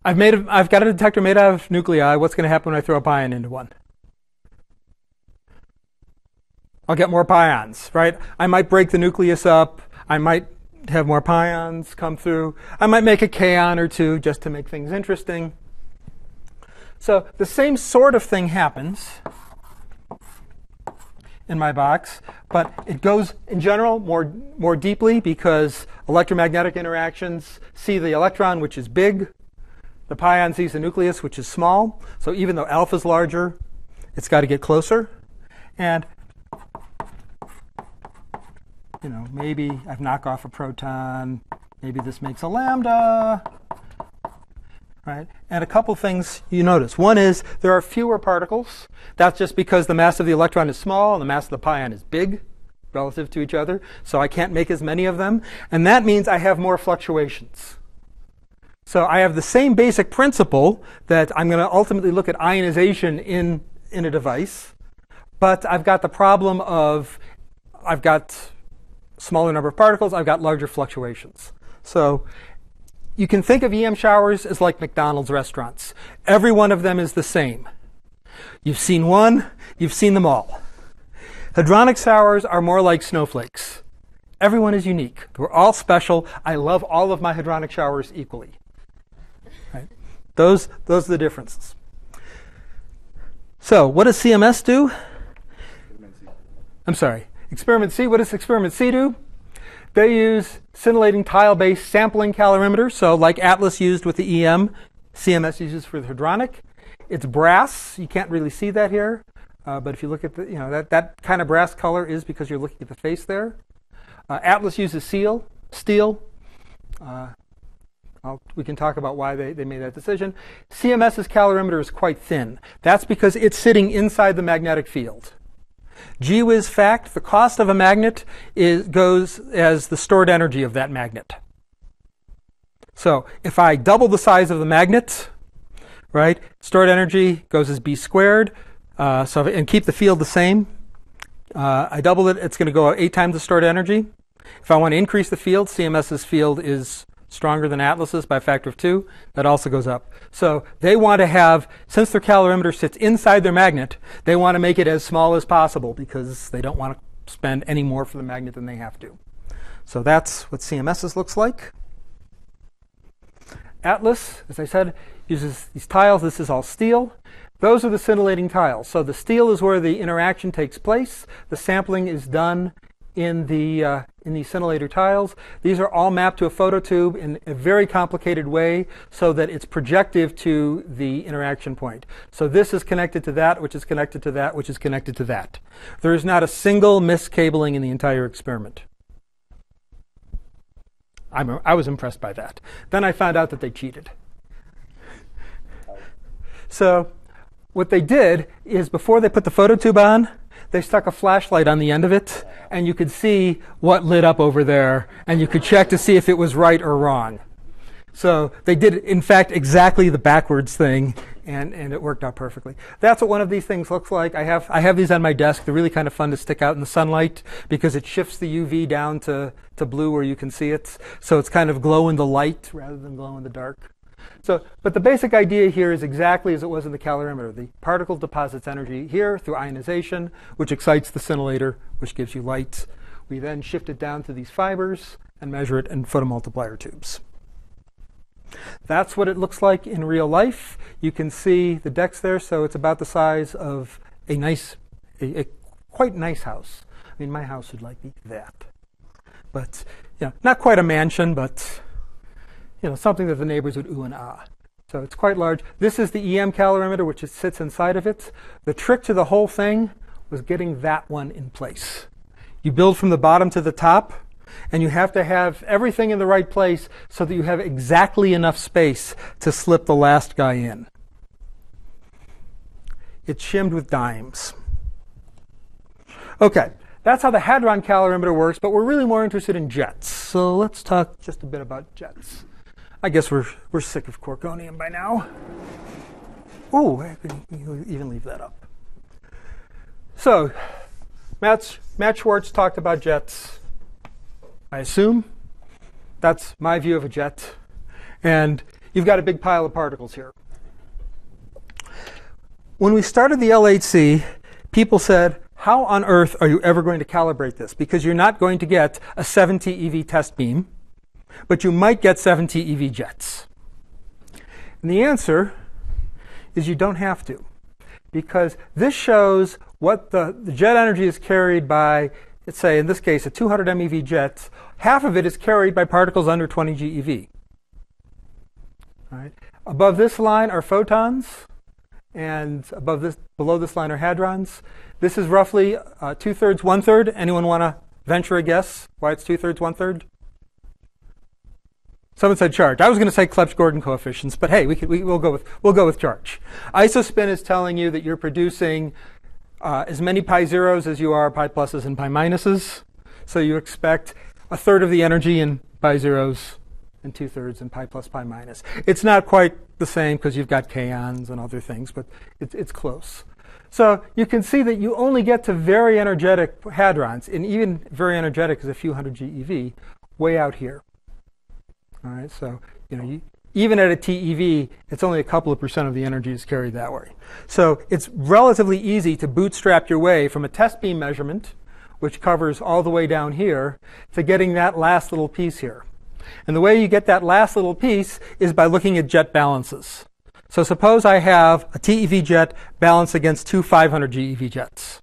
I've made a, I've got a detector made out of nuclei. What's going to happen when I throw a pion into one? I'll get more pions, right? I might break the nucleus up. I might have more pions come through. I might make a kaon or two just to make things interesting. So the same sort of thing happens in my box, but it goes in general more, more deeply because electromagnetic interactions see the electron, which is big. The pion sees the nucleus, which is small. So even though alpha is larger, it's got to get closer. And you know, maybe I've knocked off a proton. Maybe this makes a lambda right? And a couple things you notice. One is there are fewer particles. That's just because the mass of the electron is small and the mass of the pion is big relative to each other. So I can't make as many of them. And that means I have more fluctuations. So I have the same basic principle that I'm going to ultimately look at ionization in, in a device, but I've got the problem of I've got smaller number of particles, I've got larger fluctuations. So you can think of EM showers as like McDonald's restaurants. Every one of them is the same. You've seen one, you've seen them all. Hadronic showers are more like snowflakes. Everyone is unique. We're all special. I love all of my hadronic showers equally. Those, those are the differences. So, what does CMS do? I'm sorry. Experiment C. What does experiment C do? They use scintillating tile-based sampling calorimeters. So like Atlas used with the EM, CMS uses for the hadronic. It's brass. You can't really see that here. Uh, but if you look at the, you know, that, that kind of brass color is because you're looking at the face there. Uh, Atlas uses seal, steel. Uh, we can talk about why they, they made that decision. CMS's calorimeter is quite thin. That's because it's sitting inside the magnetic field. Whiz fact, the cost of a magnet is, goes as the stored energy of that magnet. So if I double the size of the magnet, right, stored energy goes as b squared. Uh, so and keep the field the same. Uh, I double it. It's going to go eight times the stored energy. If I want to increase the field, CMS's field is stronger than Atlas's by a factor of two. That also goes up. So they want to have, since their calorimeter sits inside their magnet, they want to make it as small as possible because they don't want to spend any more for the magnet than they have to. So that's what CMS's looks like. Atlas, as I said, uses these tiles. This is all steel. Those are the scintillating tiles. So the steel is where the interaction takes place. The sampling is done in the uh, in these scintillator tiles. These are all mapped to a phototube in a very complicated way so that it's projective to the interaction point. So this is connected to that, which is connected to that, which is connected to that. There is not a single miscabling in the entire experiment. I'm, I was impressed by that. Then I found out that they cheated. So what they did is before they put the phototube on, they stuck a flashlight on the end of it, and you could see what lit up over there, and you could check to see if it was right or wrong. So they did, in fact, exactly the backwards thing, and, and it worked out perfectly. That's what one of these things looks like. I have, I have these on my desk. They're really kind of fun to stick out in the sunlight because it shifts the UV down to, to blue where you can see it. So it's kind of glow in the light rather than glow in the dark. So, but the basic idea here is exactly as it was in the calorimeter. The particle deposits energy here through ionization, which excites the scintillator, which gives you light. We then shift it down to these fibers and measure it in photomultiplier tubes. That's what it looks like in real life. You can see the decks there, so it's about the size of a nice, a, a quite nice house. I mean, my house would like be that, but you know, not quite a mansion, but you know, something that the neighbors would ooh and ah. So it's quite large. This is the EM calorimeter, which sits inside of it. The trick to the whole thing was getting that one in place. You build from the bottom to the top, and you have to have everything in the right place so that you have exactly enough space to slip the last guy in. It's shimmed with dimes. Okay, that's how the hadron calorimeter works, but we're really more interested in jets. So let's talk just a bit about jets. I guess we're, we're sick of quarkonium by now. Oh, could even leave that up. So, Matt, Matt Schwartz talked about jets. I assume that's my view of a jet. And you've got a big pile of particles here. When we started the LHC, people said, How on earth are you ever going to calibrate this? Because you're not going to get a 70 EV test beam but you might get 70 EV jets. And the answer is you don't have to, because this shows what the, the jet energy is carried by, let's say in this case, a 200 MeV jet. Half of it is carried by particles under 20 GeV. Right. Above this line are photons, and above this, below this line are hadrons. This is roughly uh, two thirds, one third. Anyone want to venture a guess why it's two thirds, one third? Someone said charge. I was going to say Clebsch-Gordan coefficients, but hey, we could, we, will go with we'll go with charge. Isospin is telling you that you're producing uh, as many pi zeros as you are pi pluses and pi minuses. So you expect a third of the energy in pi zeros and two thirds in pi plus pi minus. It's not quite the same because you've got kaons and other things, but it's, it's close. So you can see that you only get to very energetic hadrons, and even very energetic is a few hundred GeV, way out here. All right, so you know, you, even at a TeV, it's only a couple of percent of the energy is carried that way. So it's relatively easy to bootstrap your way from a test beam measurement, which covers all the way down here, to getting that last little piece here. And the way you get that last little piece is by looking at jet balances. So suppose I have a TeV jet balanced against two 500 GeV jets.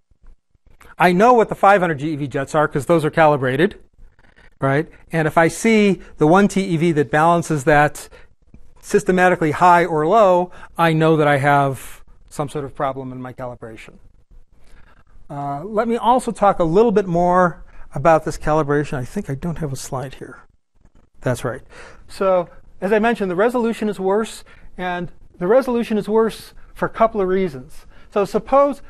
I know what the 500 GeV jets are because those are calibrated right? And if I see the one TeV that balances that systematically high or low, I know that I have some sort of problem in my calibration. Uh, let me also talk a little bit more about this calibration. I think I don't have a slide here. That's right. So, as I mentioned, the resolution is worse, and the resolution is worse for a couple of reasons. So, suppose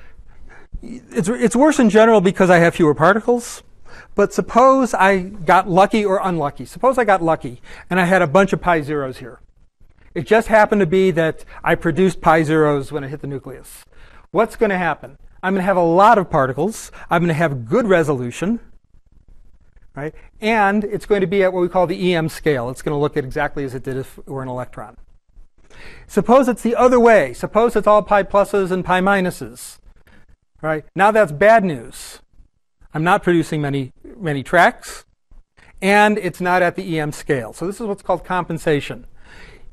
it's, it's worse in general because I have fewer particles. But suppose I got lucky or unlucky. Suppose I got lucky and I had a bunch of pi zeros here. It just happened to be that I produced pi zeros when I hit the nucleus. what's going to happen? I'm going to have a lot of particles. I'm going to have good resolution. Right? And it's going to be at what we call the EM scale. It's going to look at exactly as it did if it were an electron. Suppose it's the other way. Suppose it's all pi pluses and pi minuses. Right? Now that's bad news. I'm not producing many, many tracks, and it's not at the EM scale. So this is what's called compensation.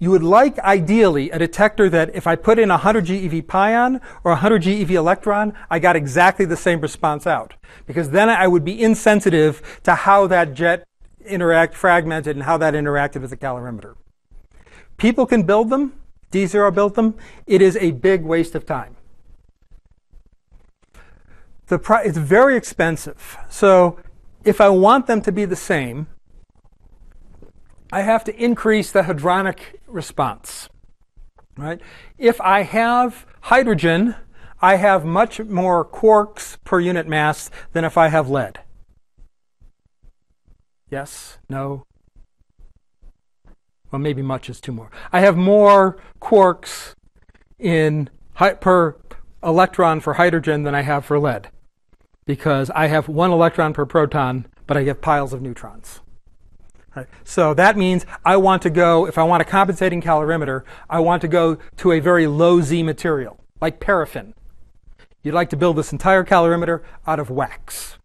You would like, ideally, a detector that if I put in a 100 GeV pion or a 100 GeV electron, I got exactly the same response out. Because then I would be insensitive to how that jet interact fragmented and how that interacted with the calorimeter. People can build them. D0 built them. It is a big waste of time. The pri- it's very expensive. So if I want them to be the same, I have to increase the hadronic response. Right? If I have hydrogen, I have much more quarks per unit mass than if I have lead. Yes? No? Well, maybe much is two more. I have more quarks in per electron for hydrogen than I have for lead because I have one electron per proton, but I have piles of neutrons. So that means I want to go, if I want a compensating calorimeter, I want to go to a very low Z material, like paraffin. You'd like to build this entire calorimeter out of wax.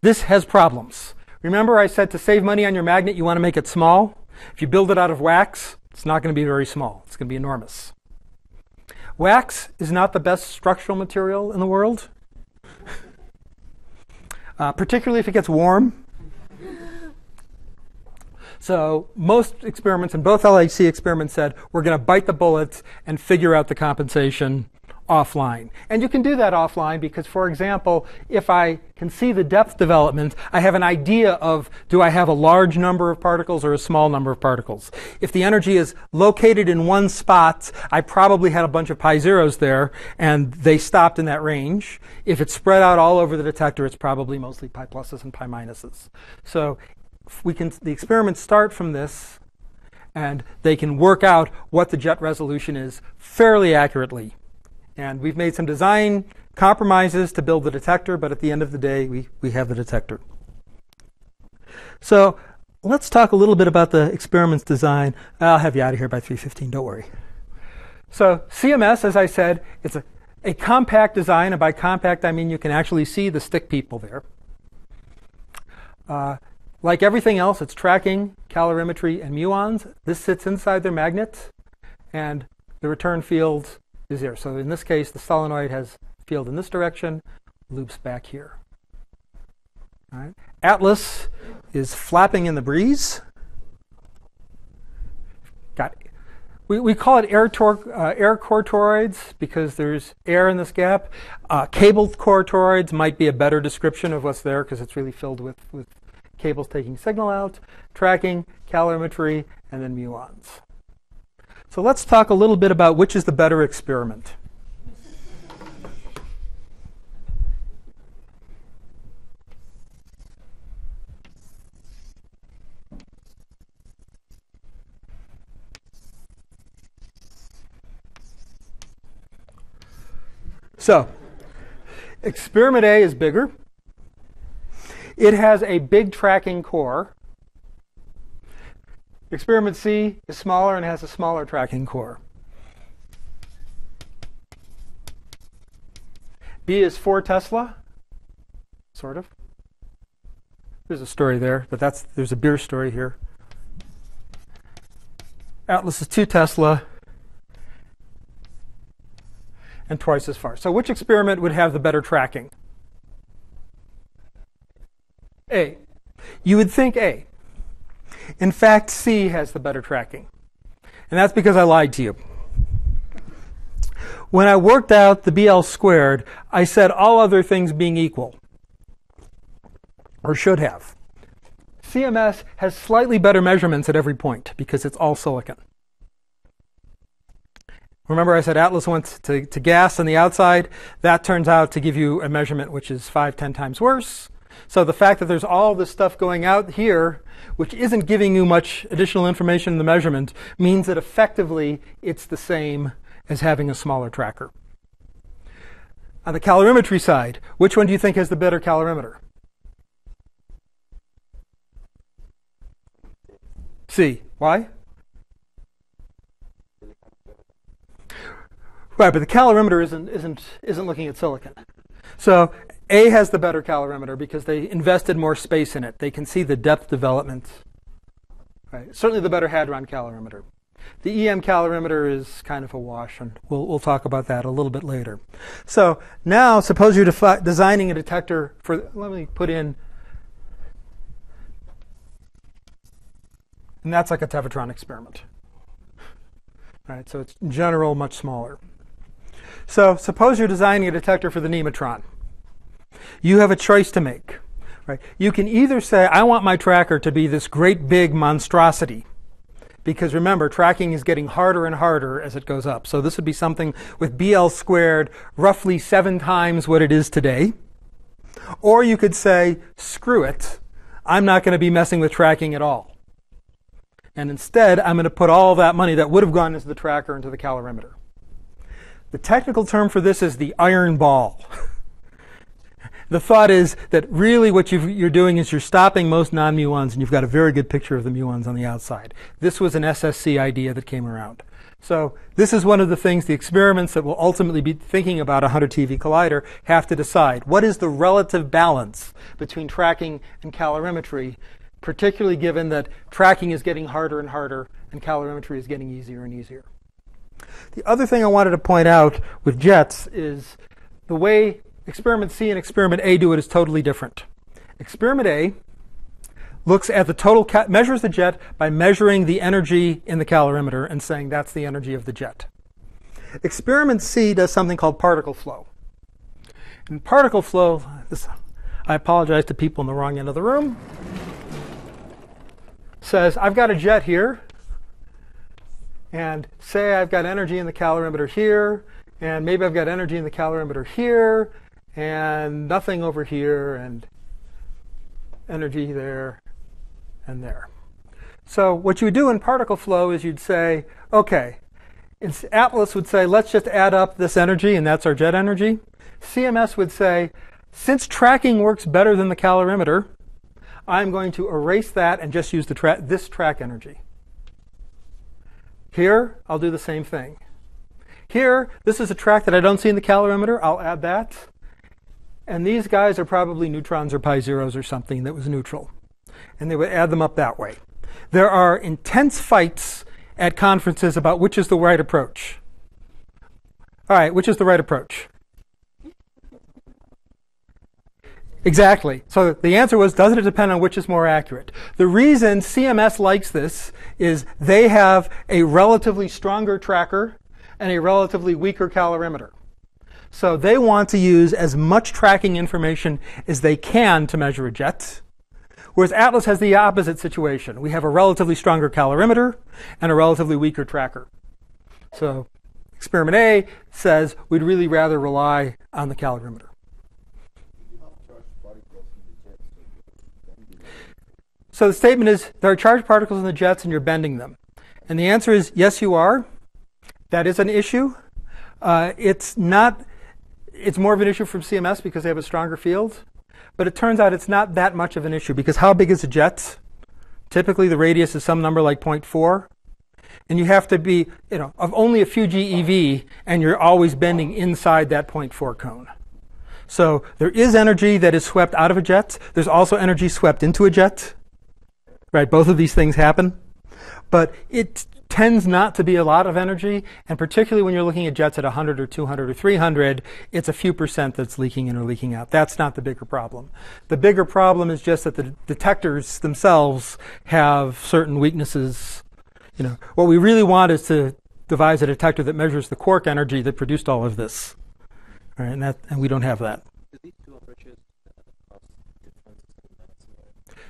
This has problems. Remember, I said to save money on your magnet, you want to make it small? If you build it out of wax, it's not going to be very small. It's going to be enormous. Wax is not the best structural material in the world, uh, particularly if it gets warm. So most experiments, and both LHC experiments said, we're going to bite the bullet and figure out the compensation offline. And you can do that offline because, for example, if I can see the depth development, I have an idea of do I have a large number of particles or a small number of particles. If the energy is located in one spot, I probably had a bunch of pi zeros there and they stopped in that range. If it's spread out all over the detector, it's probably mostly pi pluses and pi minuses. So we can, the experiments start from this and they can work out what the jet resolution is fairly accurately. And we've made some design compromises to build the detector, but at the end of the day, we, we have the detector. So let's talk a little bit about the experiment's design. I'll have you out of here by 3.15, don't worry. So CMS, as I said, it's a, a compact design, and by compact I mean you can actually see the stick people there. Uh, like everything else, it's tracking, calorimetry, and muons. This sits inside their magnet, and the return field is there. So in this case, the solenoid has field in this direction, loops back here. Atlas is flapping in the breeze. Got we, we call it air, tor- uh, air core toroids because there's air in this gap. Uh, cabled core toroids might be a better description of what's there because it's really filled with, with cables taking signal out, tracking, calorimetry, and then muons. So let's talk a little bit about which is the better experiment. So, experiment A is bigger. It has a big tracking core. Experiment C is smaller and has a smaller tracking core. B is 4 Tesla, sort of. There's a story there, but that's there's a beer story here. Atlas is 2 Tesla and twice as far. So which experiment would have the better tracking? A. You would think A. In fact, C has the better tracking. And that's because I lied to you. When I worked out the BL squared, I said all other things being equal. Or should have. CMS has slightly better measurements at every point because it's all silicon. Remember, I said Atlas went to, to gas on the outside. That turns out to give you a measurement which is five, ten times worse. So the fact that there's all this stuff going out here, which isn't giving you much additional information in the measurement, means that effectively it's the same as having a smaller tracker. On the calorimetry side, which one do you think has the better calorimeter? C. Why? Right, but the calorimeter isn't isn't isn't looking at silicon. So A has the better calorimeter because they invested more space in it. They can see the depth development. Right. Certainly the better hadron calorimeter. The EM calorimeter is kind of a wash, and we'll, we'll talk about that a little bit later. So now, suppose you're defi- designing a detector for, let me put in, and that's like a Tevatron experiment. All right, so it's in general much smaller. So suppose you're designing a detector for the Nimatron. You have a choice to make. Right? You can either say, I want my tracker to be this great big monstrosity because remember, tracking is getting harder and harder as it goes up. So this would be something with BL squared roughly seven times what it is today. Or you could say, screw it, I'm not going to be messing with tracking at all. And instead, I'm going to put all that money that would have gone into the tracker into the calorimeter. The technical term for this is the iron ball. [laughs] the thought is that really what you are doing is you're stopping most non-muons and you've got a very good picture of the muons on the outside. This was an SSC idea that came around. So this is one of the things the experiments that will ultimately be thinking about a 100 TeV collider have to decide. What is the relative balance between tracking and calorimetry, particularly given that tracking is getting harder and harder and calorimetry is getting easier and easier. The other thing I wanted to point out with jets is the way Experiment C and Experiment A do it is totally different. Experiment A looks at the total, ca- measures the jet by measuring the energy in the calorimeter and saying that's the energy of the jet. Experiment C does something called particle flow. In particle flow, this, I apologize to people in the wrong end of the room, says I've got a jet here, and say I've got energy in the calorimeter here, and maybe I've got energy in the calorimeter here, and nothing over here and energy there and there. So what you would do in particle flow is you'd say, okay, Atlas would say, let's just add up this energy, and that's our jet energy. CMS would say, since tracking works better than the calorimeter, I'm going to erase that and just use the tra- this track energy. Here, I'll do the same thing. Here, this is a track that I don't see in the calorimeter. I'll add that. And these guys are probably neutrons or pi zeros or something that was neutral. And they would add them up that way. There are intense fights at conferences about which is the right approach. All right, which is the right approach? Exactly. So the answer was doesn't it depend on which is more accurate? The reason CMS likes this is they have a relatively stronger tracker and a relatively weaker calorimeter. So they want to use as much tracking information as they can to measure a jet. Whereas Atlas has the opposite situation. We have a relatively stronger calorimeter and a relatively weaker tracker. So experiment A says we'd really rather rely on the calorimeter. So the statement is there are charged particles in the jets and you're bending them. And the answer is yes, you are. That is an issue. Uh, it's not it's more of an issue from CMS because they have a stronger field. But it turns out it's not that much of an issue because how big is a jet? Typically, the radius is some number like 0.4. And you have to be, you know, of only a few GeV, and you're always bending inside that 0.4 cone. So there is energy that is swept out of a jet. There's also energy swept into a jet. Right? Both of these things happen. But it tends not to be a lot of energy, and particularly when you're looking at jets at 100 or 200 or 300, it's a few percent that's leaking in or leaking out. That's not the bigger problem. The bigger problem is just that the detectors themselves have certain weaknesses. You know, what we really want is to devise a detector that measures the quark energy that produced all of this, right? And that, and we don't have that.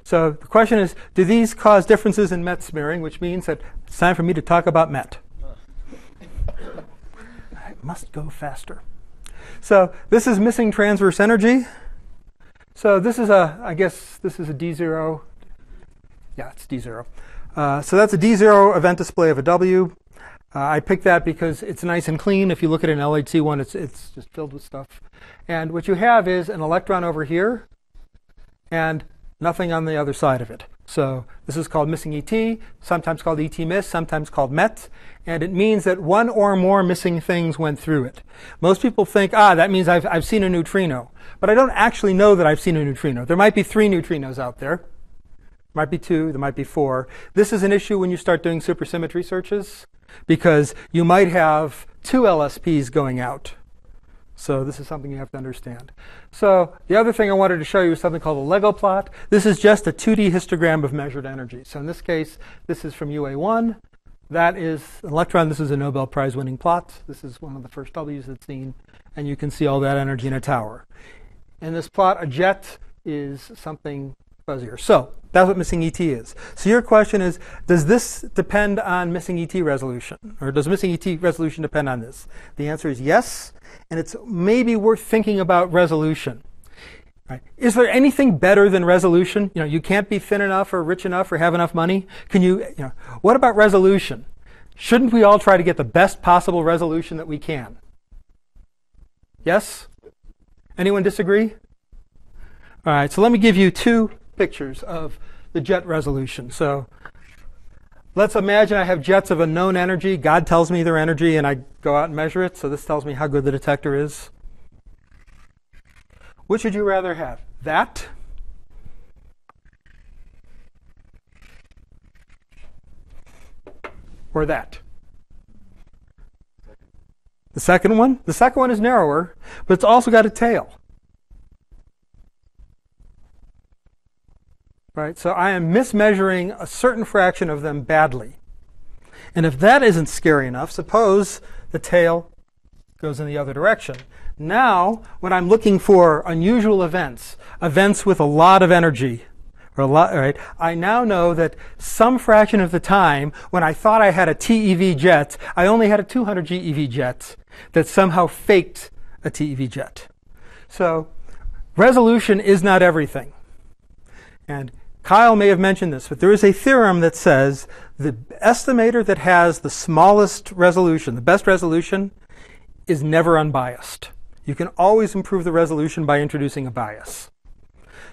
So the question is, do these cause differences in MET smearing, which means that it's time for me to talk about MET. I must go faster. So this is missing transverse energy. So this is a, I guess this is a D0. Yeah, it's D0. Uh, so that's a D0 event display of a W. Uh, I picked that because it's nice and clean. If you look at an LHC one, it's, it's just filled with stuff. And what you have is an electron over here and nothing on the other side of it. So this is called missing ET, sometimes called ET miss, sometimes called MET, and it means that one or more missing things went through it. Most people think, ah, that means I've, I've seen a neutrino. But I don't actually know that I've seen a neutrino. There might be three neutrinos out there. There might be two, there might be four. This is an issue when you start doing supersymmetry searches because you might have two LSPs going out. So this is something you have to understand. So the other thing I wanted to show you is something called a Lego plot. This is just a 2D histogram of measured energy. So in this case, this is from UA1. That is an electron. This is a Nobel Prize winning plot. This is one of the first W's that's seen. And you can see all that energy in a tower. In this plot, a jet is something fuzzier. So that's what missing ET is. So your question is, does this depend on missing ET resolution? Or does missing ET resolution depend on this? The answer is yes, and it's maybe worth thinking about resolution. Right. Is there anything better than resolution? You know, you can't be thin enough or rich enough or have enough money. Can you, you know, what about resolution? Shouldn't we all try to get the best possible resolution that we can? Yes? Anyone disagree? All right, so let me give you two pictures of the jet resolution. So let's imagine I have jets of a known energy. God tells me their energy, and I go out and measure it. So this tells me how good the detector is. Which would you rather have? That? Or that? The second one? The second one is narrower, but it's also got a tail. Right? So I am mismeasuring a certain fraction of them badly. And if that isn't scary enough, suppose the tail goes in the other direction. Now, when I'm looking for unusual events, events with a lot of energy, or a lot, right, I now know that some fraction of the time, when I thought I had a TeV jet, I only had a 200 GeV jet that somehow faked a TeV jet. So, resolution is not everything. And Kyle may have mentioned this, but there is a theorem that says the estimator that has the smallest resolution, the best resolution, is never unbiased. You can always improve the resolution by introducing a bias.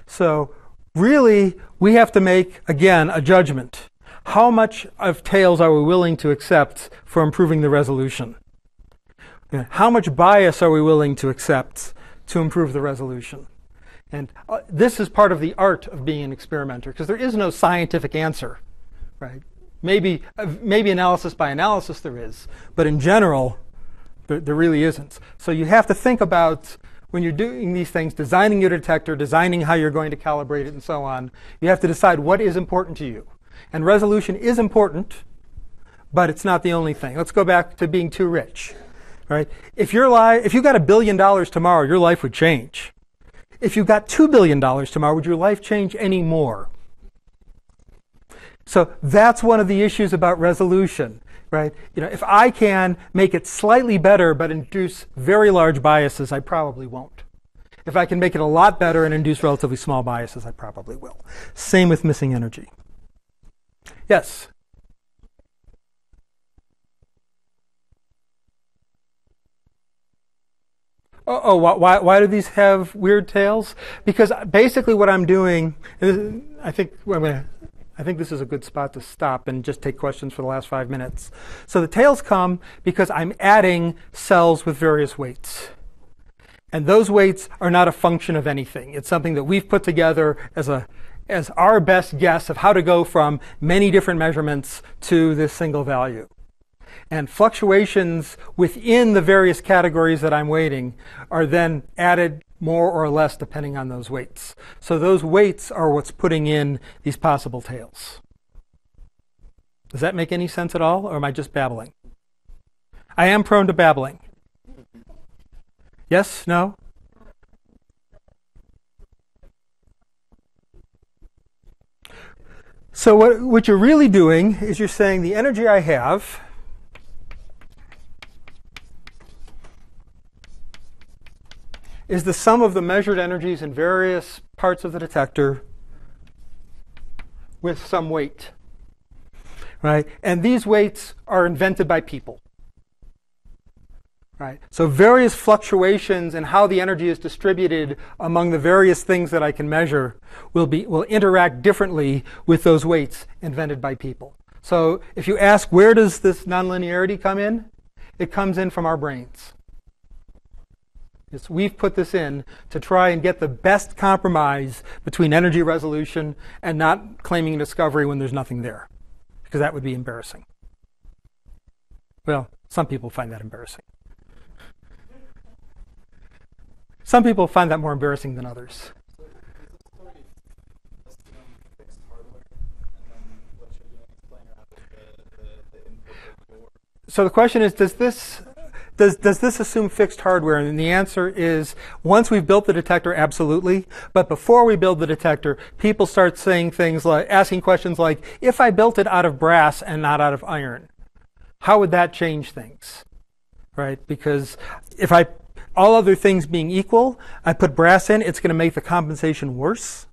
So, really, we have to make, again, a judgment. How much of tails are we willing to accept for improving the resolution? How much bias are we willing to accept to improve the resolution? And uh, this is part of the art of being an experimenter because there is no scientific answer, right? Maybe, uh, maybe analysis by analysis there is, but in general, there, there really isn't. So you have to think about when you're doing these things, designing your detector, designing how you're going to calibrate it, and so on. You have to decide what is important to you. And resolution is important, but it's not the only thing. Let's go back to being too rich. Right? If your li- if you got a billion dollars tomorrow, your life would change. If you got $2 billion tomorrow, would your life change any more? So that's one of the issues about resolution, right? You know, if I can make it slightly better but induce very large biases, I probably won't. If I can make it a lot better and induce relatively small biases, I probably will. Same with missing energy. Yes? Oh, oh why, why do these have weird tails? Because basically what I'm doing, I think, I think this is a good spot to stop and just take questions for the last five minutes. So the tails come because I'm adding cells with various weights. And those weights are not a function of anything. It's something that we've put together as a as our best guess of how to go from many different measurements to this single value and fluctuations within the various categories that I'm weighting are then added more or less depending on those weights. So those weights are what's putting in these possible tails. Does that make any sense at all, or am I just babbling? I am prone to babbling. Yes? No? So what, what you're really doing is you're saying the energy I have is the sum of the measured energies in various parts of the detector with some weight. right? And these weights are invented by people. Right. So various fluctuations in how the energy is distributed among the various things that I can measure will be will interact differently with those weights invented by people. So if you ask where does this nonlinearity come in? It comes in from our brains. It's, we've put this in to try and get the best compromise between energy resolution and not claiming discovery when there's nothing there, because that would be embarrassing. Well, some people find that embarrassing. Some people find that more embarrassing than others. So the question is, does this does, does this assume fixed hardware? And the answer is once we've built the detector, absolutely. But before we build the detector, people start saying things like, asking questions like, if I built it out of brass and not out of iron, how would that change things? Right? Because if I all other things being equal, I put brass in, it's going to make the compensation worse.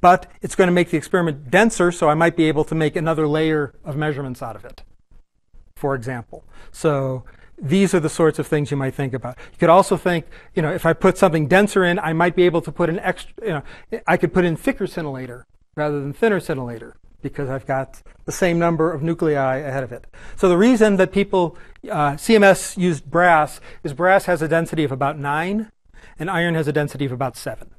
But it's going to make the experiment denser, so I might be able to make another layer of measurements out of it, for example. So these are the sorts of things you might think about. You could also think, you know, if I put something denser in, I might be able to put an extra, you know, I could put in thicker scintillator rather than thinner scintillator because I've got the same number of nuclei ahead of it. So the reason that people, uh, CMS used brass is brass has a density of about 9 and iron has a density of about 7.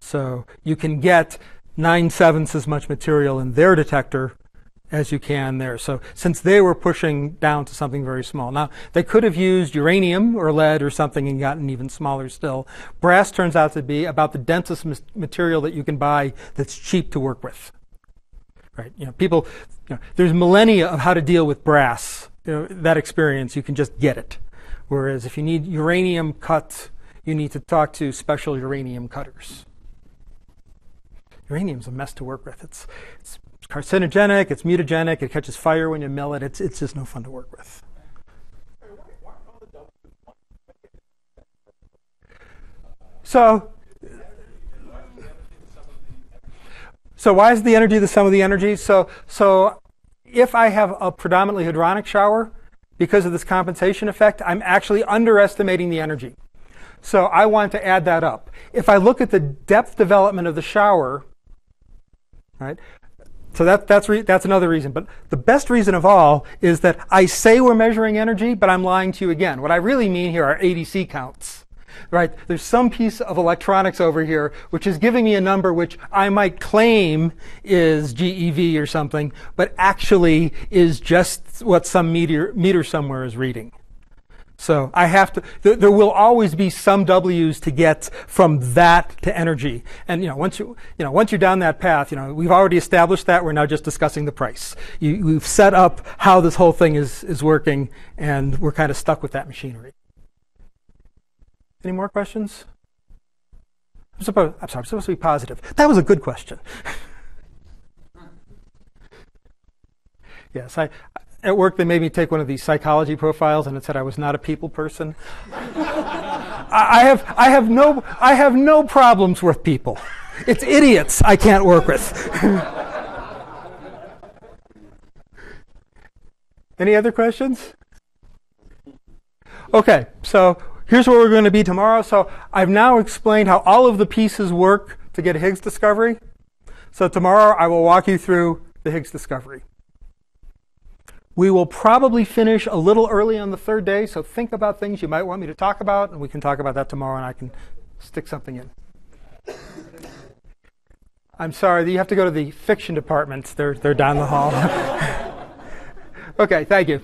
So you can get 9 sevenths as much material in their detector as you can there. So since they were pushing down to something very small. Now, they could have used uranium or lead or something and gotten even smaller still. Brass turns out to be about the densest material that you can buy that's cheap to work with. Right? You know, people, you know, there's millennia of how to deal with brass. You know, that experience, you can just get it. Whereas if you need uranium cut, you need to talk to special uranium cutters. Uranium's a mess to work with. It's, it's carcinogenic, it's mutagenic, it catches fire when you mill it. It's, it's just no fun to work with. So So why is the energy the sum of the energies? So, so if I have a predominantly hadronic shower, because of this compensation effect, I'm actually underestimating the energy. So I want to add that up. If I look at the depth development of the shower, right? So that, that's, re- that's another reason. But the best reason of all is that I say we're measuring energy, but I'm lying to you again. What I really mean here are ADC counts right? There's some piece of electronics over here which is giving me a number which I might claim is GeV or something, but actually is just what some meter, meter somewhere is reading. So I have to, th- there will always be some W's to get from that to energy. And, you know, once you, you know, once you're down that path, you know, we've already established that. We're now just discussing the price. You, we've set up how this whole thing is, is working and we're kind of stuck with that machinery. Any more questions? I'm, supposed, I'm sorry, I'm supposed to be positive. That was a good question. [laughs] yes, I, at work they made me take one of these psychology profiles and it said I was not a people person. I, have, I, have no, I have no problems with people. It's idiots I can't work with. [laughs] Any other questions? Okay, so Here's where we're going to be tomorrow. So I've now explained how all of the pieces work to get Higgs discovery. So tomorrow I will walk you through the Higgs discovery. We will probably finish a little early on the third day, so think about things you might want me to talk about, and we can talk about that tomorrow, and I can stick something in. I'm sorry, you have to go to the fiction department. They're, they're down the hall. [laughs] okay, thank you.